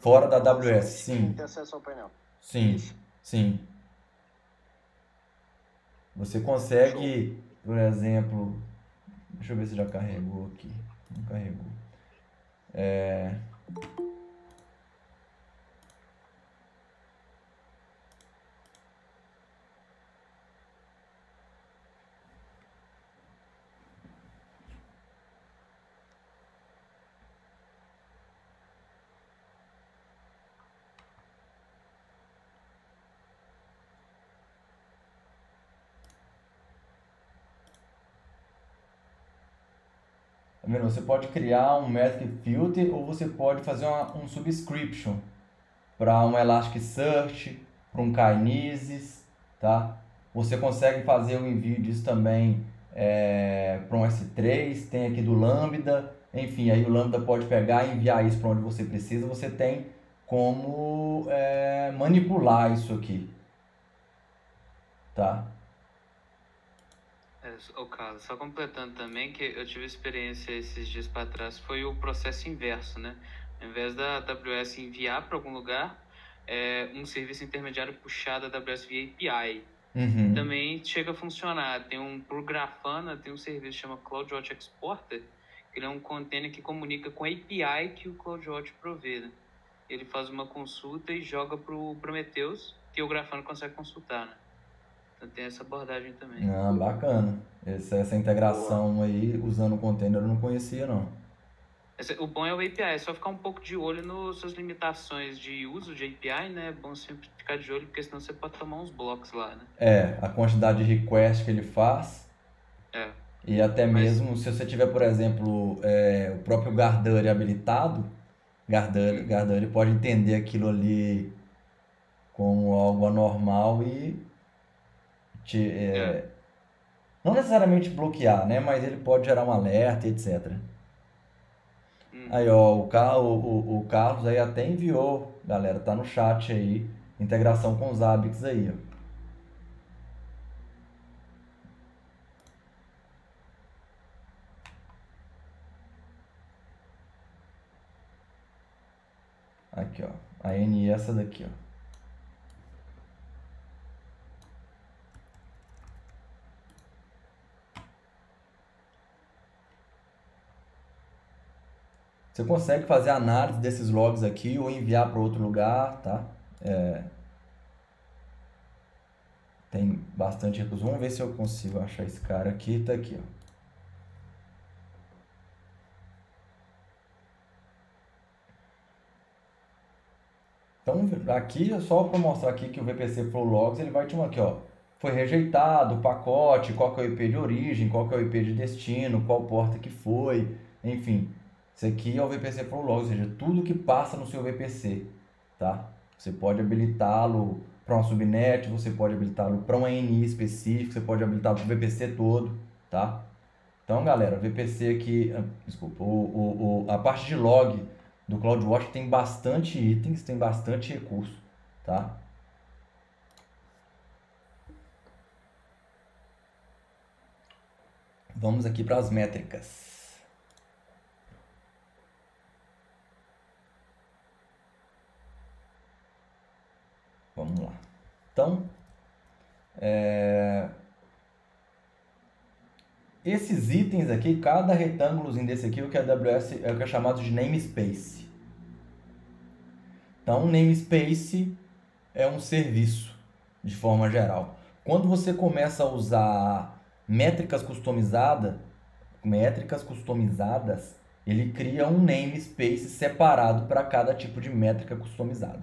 Fora da AWS, sim. ter acesso ao painel. Sim, Isso. sim. Você consegue, por exemplo, deixa eu ver se já carregou aqui. Não carregou. É, Vendo? Você pode criar um Metric Filter ou você pode fazer uma- um subscription para um Elasticsearch, para um Kinesis, tá? Você consegue fazer o envio disso também para um S3, tem aqui do Lambda, enfim, aí o Lambda pode pegar e enviar isso para onde você precisa. Você tem como é, manipular isso aqui, tá? É, o Carlos, só completando também que eu tive experiência esses dias para trás, foi o processo inverso, né? Ao invés da AWS enviar para algum lugar, é, um serviço intermediário puxar da AWS via API. Uhum. Também chega a funcionar. Tem um, por Grafana, tem um serviço que chama CloudWatch Exporter, que é um container que comunica com a API que o CloudWatch provê, né? Ele faz uma consulta e joga para o Prometheus, que o Grafana consegue consultar, né? Então tem essa abordagem também. Ah, bacana. Essa, essa integração aí, usando o container, eu não conhecia, não. O bom é o API, é só ficar um pouco de olho nas suas limitações de uso de API, né? É bom sempre ficar de olho, porque senão você pode tomar uns blocos lá, né? É, a quantidade de request que ele faz É. e até Mas- mesmo se você tiver, por exemplo, é, o próprio Gardari habilitado, Gardari pode entender aquilo ali como algo anormal e te, é, É. não necessariamente bloquear, né? Mas ele pode gerar um alerta, e etc. Hum. Aí, ó, o, Car- o, o, Carlos aí até enviou, galera, tá no chat aí, integração com os Zabbix aí, ó. Aqui, ó, a é essa daqui, ó. Você consegue fazer análise desses logs aqui ou enviar para outro lugar, tá? É, Tem bastante recurso. Vamos ver se eu consigo achar esse cara aqui. Tá aqui, ó. Então, aqui é só para mostrar aqui que o VPC Flow Logs, ele vai te mostrar aqui, ó. Foi rejeitado o pacote, qual que é o IP de origem, qual que é o IP de destino, qual porta que foi, enfim. Isso aqui é o VPC Flow Logs, ou seja, tudo que passa no seu VPC, tá? Você pode habilitá-lo para uma subnet, você pode habilitá-lo para um ANI específico, você pode habilitar para o VPC todo, tá? Então, galera, VPC aqui, ah, desculpa, o, o, o, a parte de log do CloudWatch tem bastante itens, tem bastante recurso, tá? Vamos aqui para as métricas. Vamos lá. Então, é, esses itens aqui, cada retângulozinho desse aqui, é o que a AWS é o que é chamado de namespace. Então, namespace é um serviço, de forma geral. Quando você começa a usar métricas customizadas, métricas customizadas, ele cria um namespace separado para cada tipo de métrica customizada,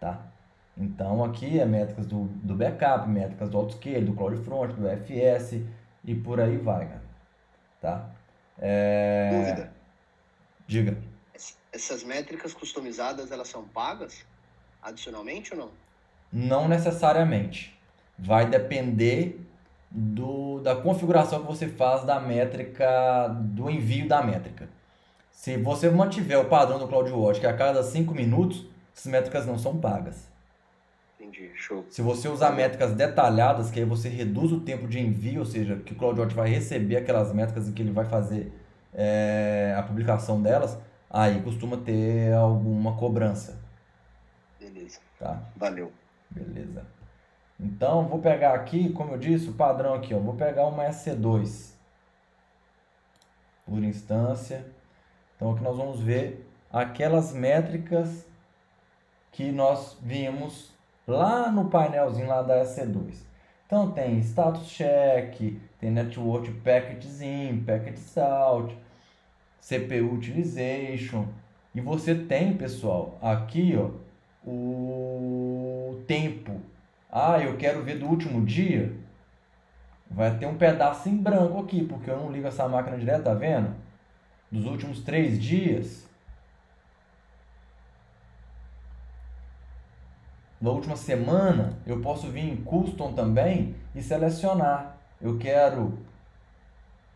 tá? Então aqui é métricas do, do backup, métricas do autoscale, do CloudFront, do FS e por aí vai, cara. Tá? É... Dúvida. Diga. Essas métricas customizadas, elas são pagas adicionalmente ou não? Não necessariamente. Vai depender do, da configuração que você faz da métrica, do envio da métrica. Se você mantiver o padrão do CloudWatch, que a cada 5 minutos, essas métricas não são pagas. Entendi, show. Se você usar métricas detalhadas, que aí você reduz o tempo de envio, ou seja, que o CloudWatch vai receber aquelas métricas e que ele vai fazer é, a publicação delas, aí costuma ter alguma cobrança. Beleza. Tá? Valeu. Beleza. Então, vou pegar aqui, como eu disse, o padrão aqui, ó, vou pegar uma SC2 por instância. Então, aqui nós vamos ver aquelas métricas que nós vimos lá no painelzinho lá da SC2. Então, tem status check, tem network packets in, packets out, CPU utilization. E você tem, pessoal, aqui, ó, o tempo. Ah, eu quero ver do último dia. Vai ter um pedaço em branco aqui, porque eu não ligo essa máquina direto, tá vendo? Dos últimos três dias. Na última semana, eu posso vir em Custom também e selecionar. Eu quero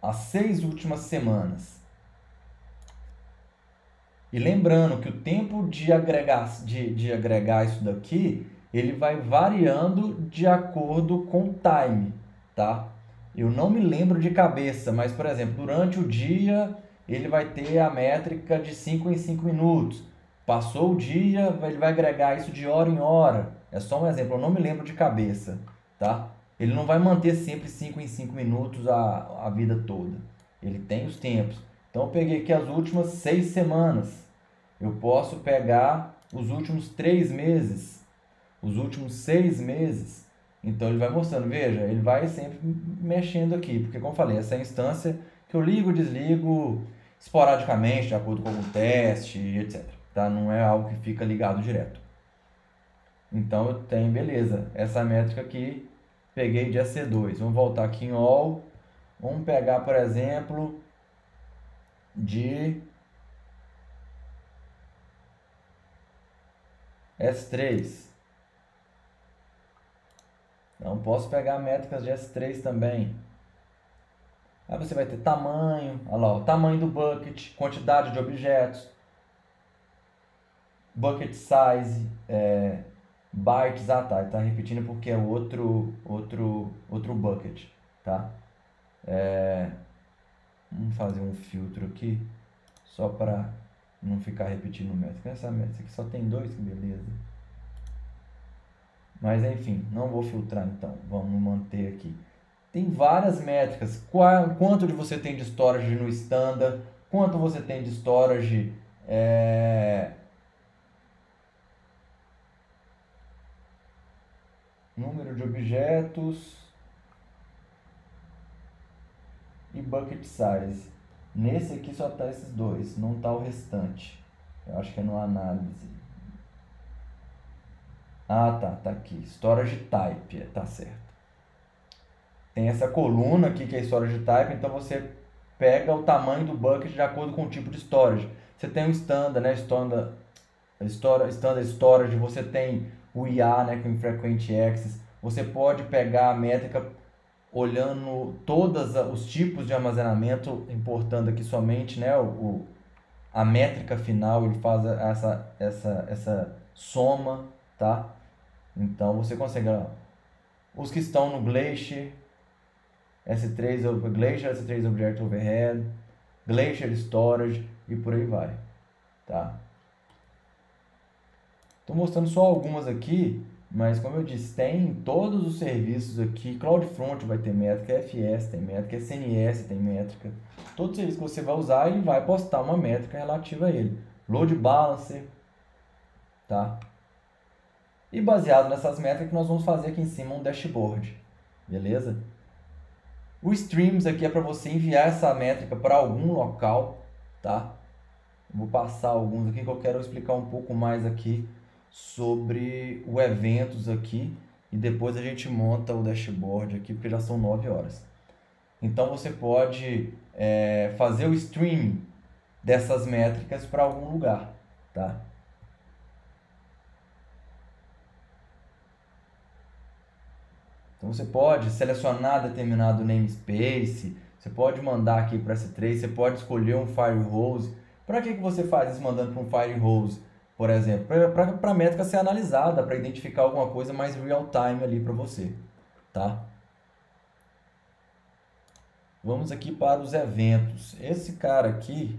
as seis últimas semanas. E lembrando que o tempo de agregar, de, de agregar isso daqui, ele vai variando de acordo com o time, tá? Eu não me lembro de cabeça, mas, por exemplo, durante o dia ele vai ter a métrica de 5 em 5 minutos. Passou o dia, ele vai agregar isso de hora em hora. É só um exemplo, eu não me lembro de cabeça, tá? Ele não vai manter sempre 5 em 5 minutos a, a vida toda. Ele tem os tempos. Então eu peguei aqui as últimas 6 semanas. Eu posso pegar os últimos 3 meses. Os últimos 6 meses. Então ele vai mostrando, veja, ele vai sempre mexendo aqui. Porque como eu falei, essa é a instância que eu ligo, desligo esporadicamente, de acordo com o teste, etc. Tá? Não é algo que fica ligado direto. Então eu tenho, beleza, essa métrica aqui, peguei de AC2. Vamos voltar aqui em All. Vamos pegar, por exemplo, de S3. Não posso pegar métricas de S3 também. Aí você vai ter tamanho, olha lá, o tamanho do bucket, quantidade de objetos, bucket size, é, bytes, ah tá, está repetindo porque é outro, outro, outro bucket, tá? É, vamos fazer um filtro aqui, só para não ficar repetindo o métrica. Essa métrica aqui só tem dois, que beleza. Mas enfim, não vou filtrar então, vamos manter aqui. Tem várias métricas. Qual, quanto de você tem de storage no standard, quanto você tem de storage é... número de objetos e bucket size. Nesse aqui só tá esses dois, não tá o restante. Eu acho que é no análise. Ah, tá, tá aqui. Storage type, é, tá certo tem essa coluna aqui que é storage type, então você pega o tamanho do bucket de acordo com o tipo de storage. Você tem o standard, né, standard, standard storage, você tem o IA, né, o infrequent access. Você pode pegar a métrica olhando todos os tipos de armazenamento, importando aqui somente, né, o, a métrica final, ele faz essa, essa, essa soma, tá? Então você consegue, ó, os que estão no Glacier, S3 over Glacier, S3 Object Overhead, Glacier Storage e por aí vai, tá? Estou mostrando só algumas aqui, mas como eu disse, tem todos os serviços aqui, CloudFront vai ter métrica, FS tem métrica, SNS tem métrica, todo serviço que você vai usar, ele vai postar uma métrica relativa a ele. Load Balancer, tá? E baseado nessas métricas, nós vamos fazer aqui em cima um dashboard, beleza? O Streams aqui é para você enviar essa métrica para algum local, tá? Vou passar alguns aqui que eu quero explicar um pouco mais aqui sobre o eventos aqui e depois a gente monta o dashboard aqui porque já são 9 horas. Então você pode é, fazer o streaming dessas métricas para algum lugar, tá? Então você pode selecionar determinado namespace, você pode mandar aqui para S3, você pode escolher um firehose. Para que, que você faz isso mandando para um firehose, por exemplo? Para a métrica ser analisada, para identificar alguma coisa mais real time ali para você, tá? Vamos aqui para os eventos. Esse cara aqui,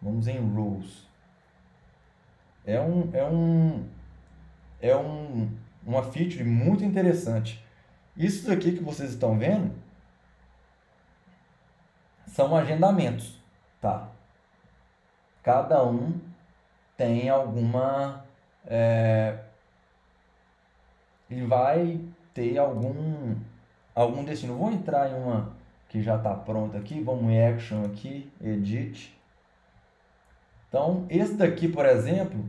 vamos em rules. É um é um é um uma feature muito interessante. Isso daqui que vocês estão vendo são agendamentos, tá? Cada um tem alguma é, ele vai ter algum algum destino. Vou entrar em uma que já está pronta aqui. Vamos em Action aqui, Edit. Então, esse daqui, por exemplo,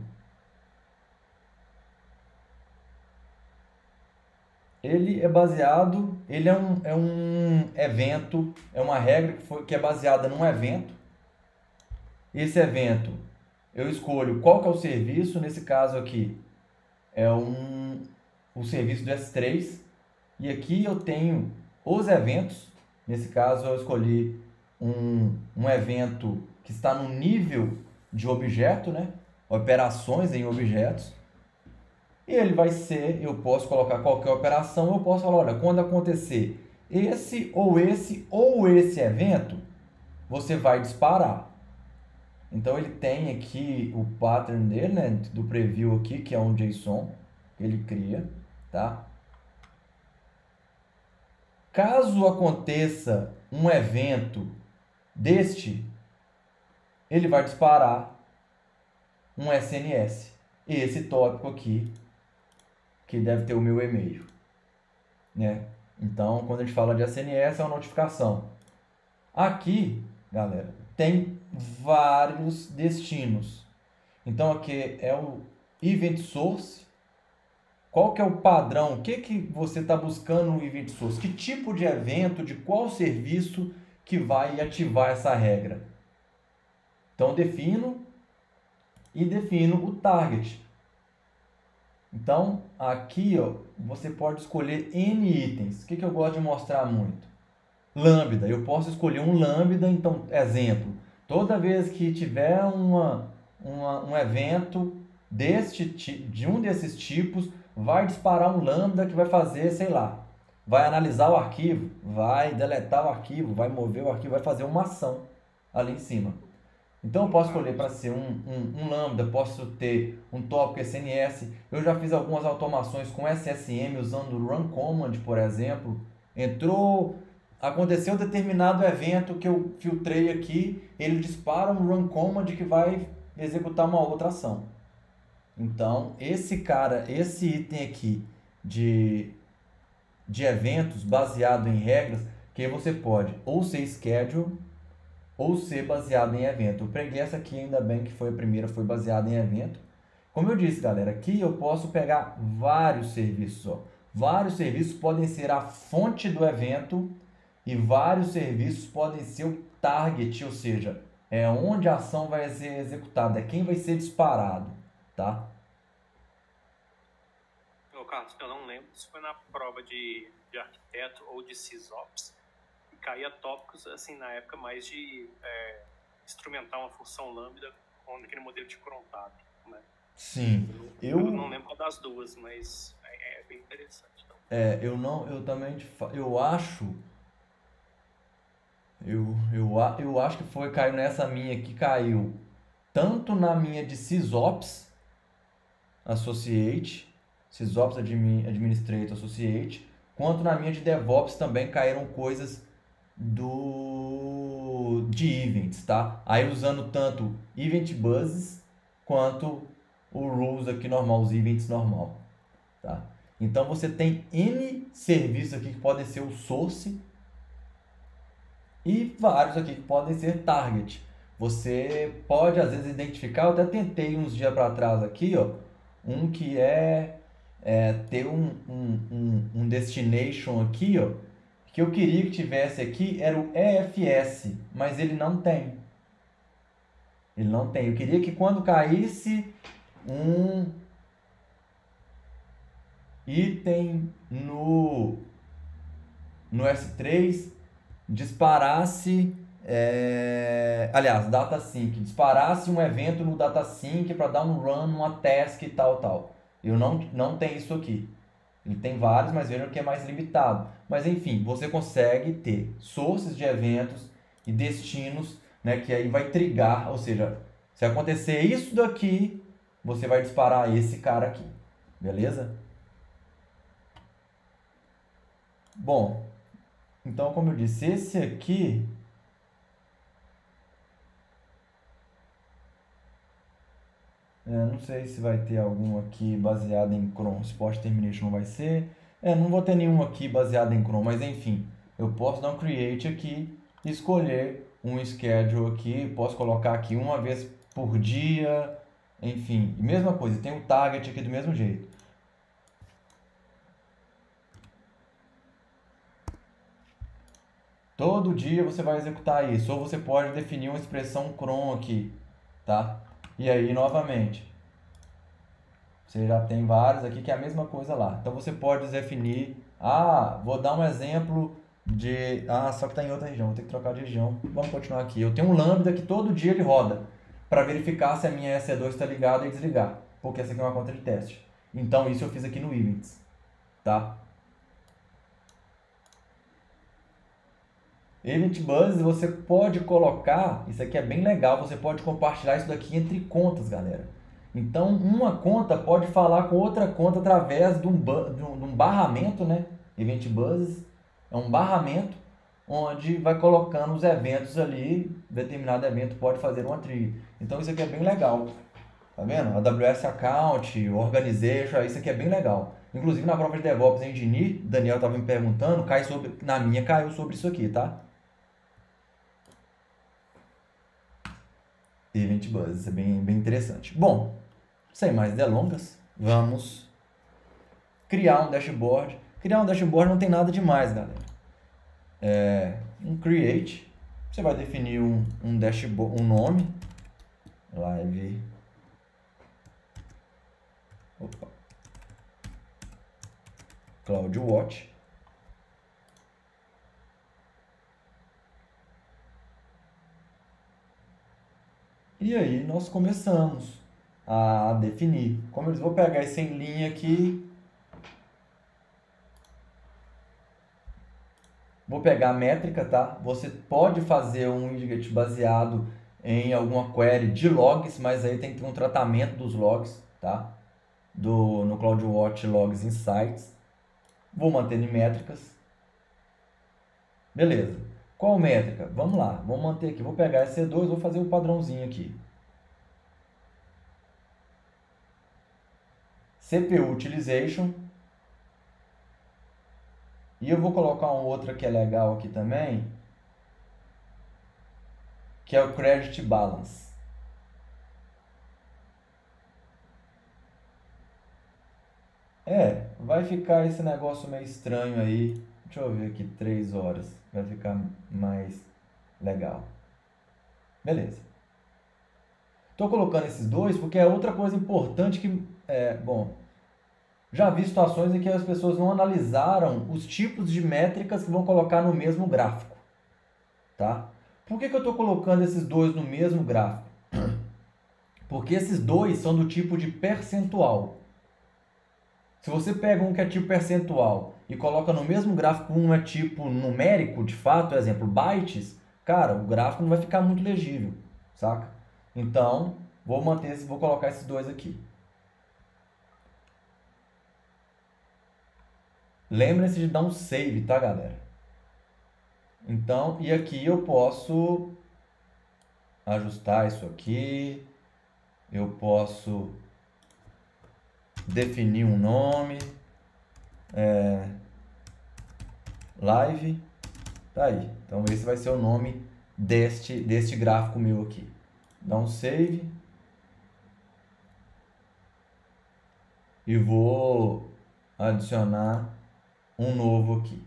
ele é baseado, ele é um, é um evento, é uma regra que, foi, que é baseada num evento. Esse evento, eu escolho qual que é o serviço, nesse caso aqui, é um, o serviço do S3. E aqui eu tenho os eventos, Nesse caso, eu escolhi um, um evento que está no nível de objeto, né? operações em objetos. E ele vai ser, eu posso colocar qualquer operação, eu posso falar, olha, quando acontecer esse ou esse ou esse evento, você vai disparar. Então ele tem aqui o pattern dele, né, do preview aqui, que é um JSON ele cria, tá? Caso aconteça um evento deste, ele vai disparar um SNS. Esse tópico aqui, que deve ter o meu e-mail. Né? Então, quando a gente fala de SNS, é uma notificação. Aqui, galera, tem vários destinos. Então, aqui é o Event Source, qual que é o padrão? O que, que você está buscando no Event Source? Que tipo de evento, de qual serviço que vai ativar essa regra? Então, defino e defino o target. Então, aqui ó, você pode escolher N itens. O que, que eu gosto de mostrar muito? Lambda. Eu posso escolher um lambda, então, exemplo. Toda vez que tiver uma, uma, um evento deste, de um desses tipos, vai disparar um lambda que vai fazer, sei lá, vai analisar o arquivo, vai deletar o arquivo, vai mover o arquivo, vai fazer uma ação ali em cima. Então eu posso escolher para ser um, um, um, lambda, posso ter um tópico SNS. Eu já fiz algumas automações com SSM usando o run command, por exemplo. Entrou, aconteceu determinado evento que eu filtrei aqui, ele dispara um run command que vai executar uma outra ação. Então, esse cara, esse item aqui de, de eventos baseado em regras, que você pode ou ser schedule ou ser baseado em evento. Eu peguei essa aqui, ainda bem que foi a primeira, foi baseada em evento. Como eu disse, galera, aqui eu posso pegar vários serviços. Ó. Vários serviços podem ser a fonte do evento e vários serviços podem ser o target, ou seja, é onde a ação vai ser executada, é quem vai ser disparado tá? Ô, Carlos, eu não lembro se foi na prova de, de arquiteto ou de SysOps e caía tópicos, assim, na época mais de é, instrumentar uma função lambda com aquele modelo de crontab, né? Sim. Eu, eu não lembro qual das duas, mas é, é bem interessante. Então. É, eu não, eu também, eu acho... Eu, eu, eu acho que foi, caiu nessa minha que caiu tanto na minha de SysOps Associate, SysOps Administrator Associate, quanto na minha de DevOps também caíram coisas do de events, tá? Aí usando tanto event buzzes quanto o rules aqui normal, os events normal, tá? Então você tem N serviços aqui que podem ser o source e vários aqui que podem ser target. Você pode às vezes identificar, eu até tentei uns dias para trás aqui, ó, um que é, é ter um, um, um, um destination aqui, ó, que eu queria que tivesse aqui era o EFS, mas ele não tem. Ele não tem. Eu queria que quando caísse um item no, no S3 disparasse, é, aliás, DataSync, disparasse um evento no DataSync para dar um run numa task e tal, tal. Eu não, não tenho isso aqui. Ele tem vários, mas vejam que é mais limitado. Mas enfim, você consegue ter sources de eventos e destinos, né, que aí vai trigar, ou seja, se acontecer isso daqui, você vai disparar esse cara aqui. Beleza? Bom, então como eu disse, esse aqui É, não sei se vai ter algum aqui baseado em Chrome. Sport Termination não vai ser. É, não vou ter nenhum aqui baseado em Chrome, mas enfim. Eu posso dar um create aqui escolher um schedule aqui. Posso colocar aqui uma vez por dia. Enfim, mesma coisa. Tem o target aqui do mesmo jeito. Todo dia você vai executar isso. Ou você pode definir uma expressão cron aqui, tá? E aí, novamente, você já tem vários aqui que é a mesma coisa lá. Então você pode definir, ah, vou dar um exemplo de, ah, só que está em outra região, vou ter que trocar de região. Vamos continuar aqui. Eu tenho um lambda que todo dia ele roda para verificar se a minha EC2 está ligada e desligar, porque essa aqui é uma conta de teste. Então isso eu fiz aqui no events, tá? Event Buzz você pode colocar, isso aqui é bem legal, você pode compartilhar isso daqui entre contas, galera. Então, uma conta pode falar com outra conta através de um, de um barramento, né? Event Buzz é um barramento onde vai colocando os eventos ali, determinado evento pode fazer uma trilha. Então, isso aqui é bem legal. Tá vendo? AWS Account, Organization, isso aqui é bem legal. Inclusive na prova de DevOps Engineer, Daniel estava me perguntando, cai sobre, na minha caiu sobre isso aqui, tá? Event Buzz. Isso é bem, bem interessante. Bom, sem mais delongas, vamos criar um dashboard. Criar um dashboard não tem nada demais, galera. É um create. Você vai definir um, um dashboard, um nome. Live. Opa. CloudWatch. E aí nós começamos a definir. Como eu vou pegar esse em linha aqui. Vou pegar a métrica, tá? Você pode fazer um widget baseado em alguma query de logs, mas aí tem que ter um tratamento dos logs, tá? Do, no CloudWatch Logs Insights. Vou manter em métricas. Beleza. Qual métrica? Vamos lá, vamos manter aqui. Vou pegar esse C2, vou fazer um padrãozinho aqui. CPU Utilization. E eu vou colocar um outro que é legal aqui também, que é o Credit Balance. É, vai ficar esse negócio meio estranho aí. Deixa eu ver aqui, 3 horas vai ficar mais legal. Beleza. Estou colocando esses dois porque é outra coisa importante que, é, bom, já vi situações em que as pessoas não analisaram os tipos de métricas que vão colocar no mesmo gráfico, tá? Por que, que eu estou colocando esses dois no mesmo gráfico? Porque esses dois são do tipo de percentual. Se você pega um que é tipo percentual e coloca no mesmo gráfico um é tipo numérico, de fato, exemplo, bytes, cara, o gráfico não vai ficar muito legível, saca? Então, vou manter, vou colocar esses dois aqui. Lembre-se de dar um save, tá, galera? Então, e aqui eu posso ajustar isso aqui. Eu posso definir um nome, é, live, tá aí. Então esse vai ser o nome deste, deste gráfico meu aqui. Dá um save. E vou adicionar um novo aqui.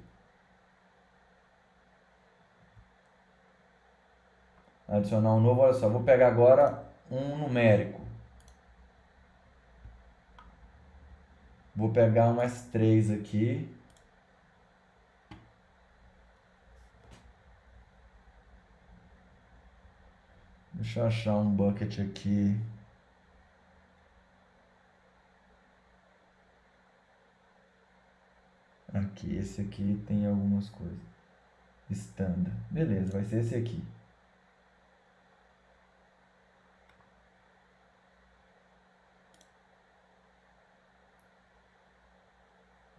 Adicionar um novo, olha só, vou pegar agora um numérico. Vou pegar mais três aqui. Deixa eu achar um bucket aqui. Aqui, esse aqui tem algumas coisas. Standard. Beleza, vai ser esse aqui.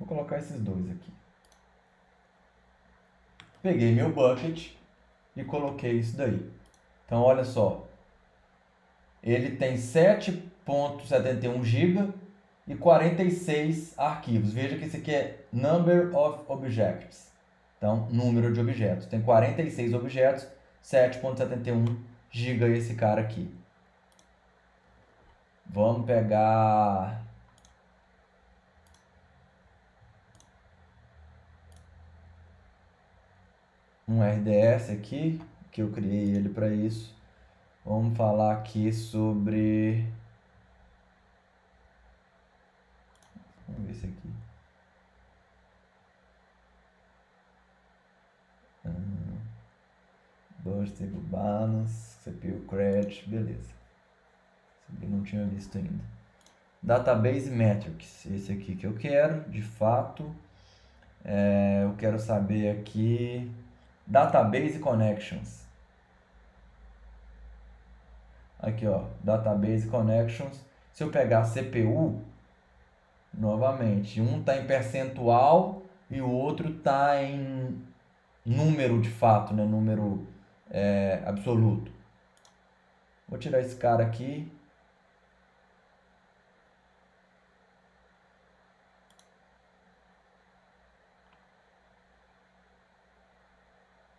Vou colocar esses dois aqui. Peguei meu bucket e coloquei isso daí. Então, olha só. Ele tem 7.71 GB e 46 arquivos. Veja que esse aqui é Number of Objects. Então, número de objetos. Tem 46 objetos, 7.71 GB esse cara aqui. Vamos pegar um RDS aqui, que eu criei ele para isso. Vamos falar aqui sobre Vamos ver esse aqui. Hum, Burst Table Balance, CPU Crash, beleza. Esse não tinha visto ainda. Database Metrics, esse aqui que eu quero, de fato. É, eu quero saber aqui Database Connections. Aqui, ó, Database Connections. Se eu pegar CPU, novamente, um está em percentual e o outro está em número de fato, né? número é, absoluto. Vou tirar esse cara aqui.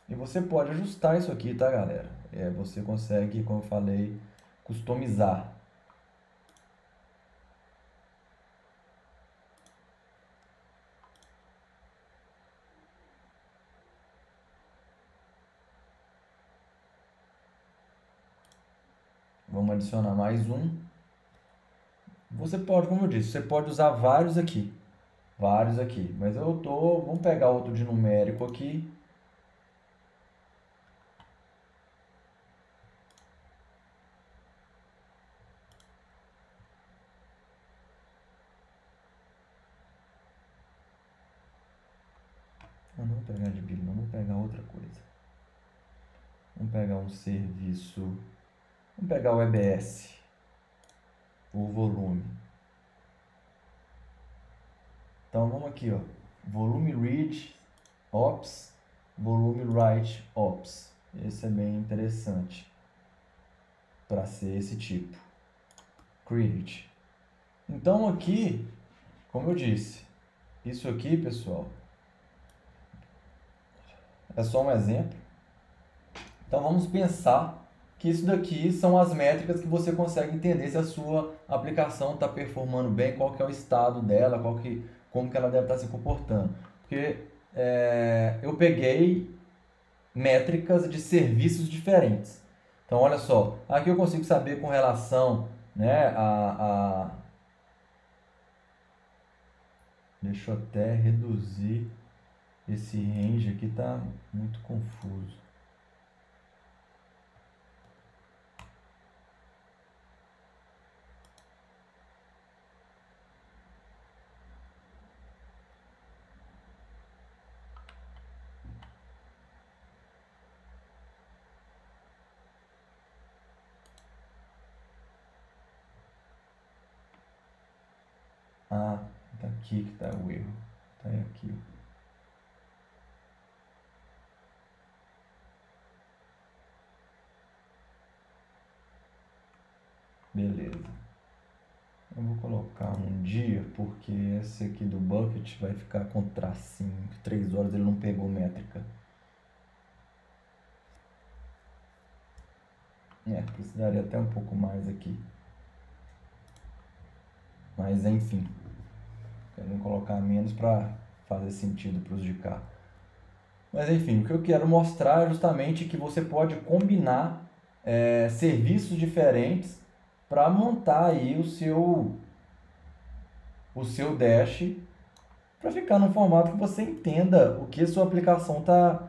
E você pode ajustar isso aqui, tá, galera? É, você consegue, como eu falei, customizar. Vamos adicionar mais um. Você pode, como eu disse, você pode usar vários aqui. Vários aqui. Mas eu tô. Vamos pegar outro de numérico aqui. Ah, não vou pegar de bilho, não vou pegar outra coisa. Vamos pegar um serviço Vamos pegar o EBS, o volume. Então vamos aqui, ó, volume read ops, volume write ops. Esse é bem interessante para ser esse tipo. Create. Então aqui, como eu disse, isso aqui, pessoal, é só um exemplo. Então vamos pensar que isso daqui são as métricas que você consegue entender se a sua aplicação está performando bem, qual que é o estado dela, qual que, como que ela deve estar tá se comportando. Porque é, eu peguei métricas de serviços diferentes. Então, olha só, aqui eu consigo saber com relação né, a, a... Deixa eu até reduzir esse range aqui, tá muito confuso. Ah, tá aqui que tá o erro. Tá aqui. Beleza. Eu vou colocar um dia, porque esse aqui do bucket vai ficar com tracinho. Três horas ele não pegou métrica. É, precisaria até um pouco mais aqui. Mas enfim. Querendo colocar menos para fazer sentido para os de cá. Mas enfim, o que eu quero mostrar é justamente que você pode combinar é, serviços diferentes para montar aí o seu o seu dash para ficar num formato que você entenda o que a sua aplicação tá,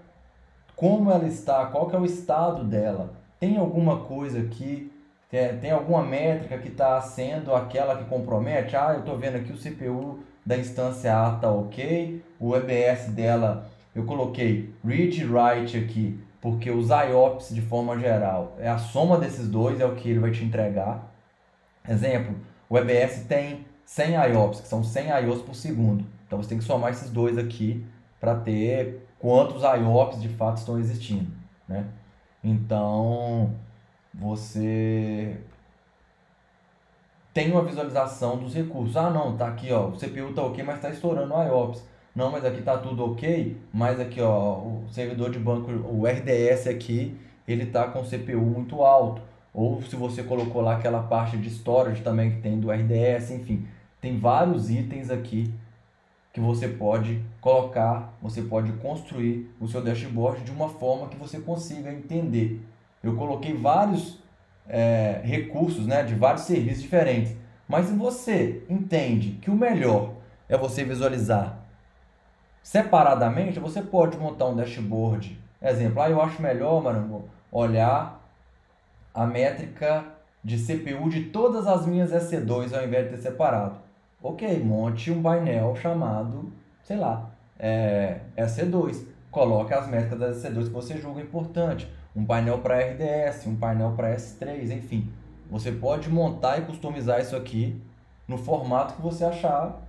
como ela está, qual que é o estado dela. Tem alguma coisa que tem, tem alguma métrica que está sendo aquela que compromete? Ah, eu estou vendo aqui o CPU da instância A está ok, o EBS dela eu coloquei read write aqui, porque os IOPS de forma geral é a soma desses dois, é o que ele vai te entregar. Exemplo, o EBS tem 100 IOPS, que são 100 IOs por segundo. Então você tem que somar esses dois aqui para ter quantos IOPS de fato estão existindo, né? Então, você tem uma visualização dos recursos. Ah, não, tá aqui, ó, o CPU tá OK, mas está estourando o IOPS. Não, mas aqui tá tudo OK, mas aqui, ó, o servidor de banco, o RDS aqui, ele tá com CPU muito alto. Ou se você colocou lá aquela parte de storage também que tem do RDS, enfim, tem vários itens aqui que você pode colocar, você pode construir o seu dashboard de uma forma que você consiga entender. Eu coloquei vários é, recursos né, de vários serviços diferentes, mas se você entende que o melhor é você visualizar separadamente, você pode montar um dashboard. Exemplo, ah, eu acho melhor, mano, olhar a métrica de CPU de todas as minhas EC2 ao invés de ter separado. Ok, monte um painel chamado, sei lá, é, EC2. Coloque as métricas das EC2 que você julga importante. Um painel para RDS, um painel para S3, enfim. Você pode montar e customizar isso aqui no formato que você achar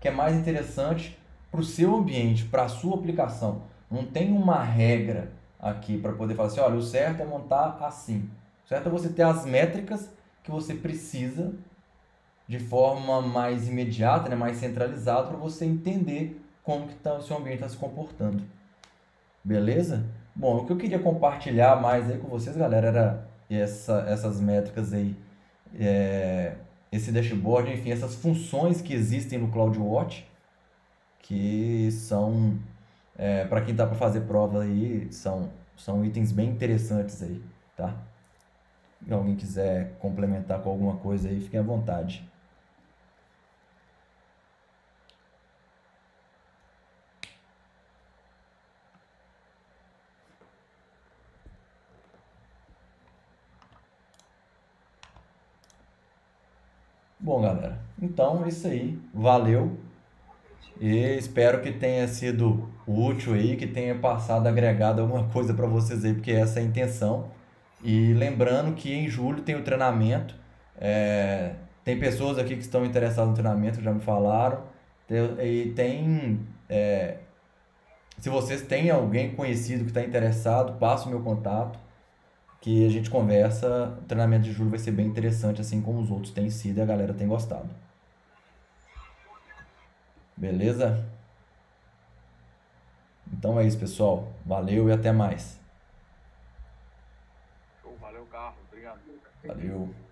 que é mais interessante para o seu ambiente, para a sua aplicação. Não tem uma regra aqui para poder falar assim, olha, o certo é montar assim. O certo é você ter as métricas que você precisa de forma mais imediata, né, mais centralizada, para você entender como que tá, o seu ambiente está se comportando. Beleza? Bom, o que eu queria compartilhar mais aí com vocês, galera, era essa, essas métricas aí, é, esse dashboard, enfim, essas funções que existem no CloudWatch, que são, é, para quem está para fazer prova aí, são, são itens bem interessantes aí, tá? Se alguém quiser complementar com alguma coisa aí, fiquem à vontade. Bom, galera, então é isso aí. Valeu. E espero que tenha sido útil aí, que tenha passado agregado alguma coisa para vocês aí, porque essa é a intenção. E lembrando que em julho tem o treinamento. É, tem pessoas aqui que estão interessadas no treinamento, já me falaram. E tem. É, se vocês têm alguém conhecido que está interessado, passa o meu contato que a gente conversa. O treinamento de julho vai ser bem interessante, assim como os outros têm sido e a galera tem gostado. Beleza? Então é isso, pessoal. Valeu e até mais. Valeu, Carlos. Obrigado. Valeu.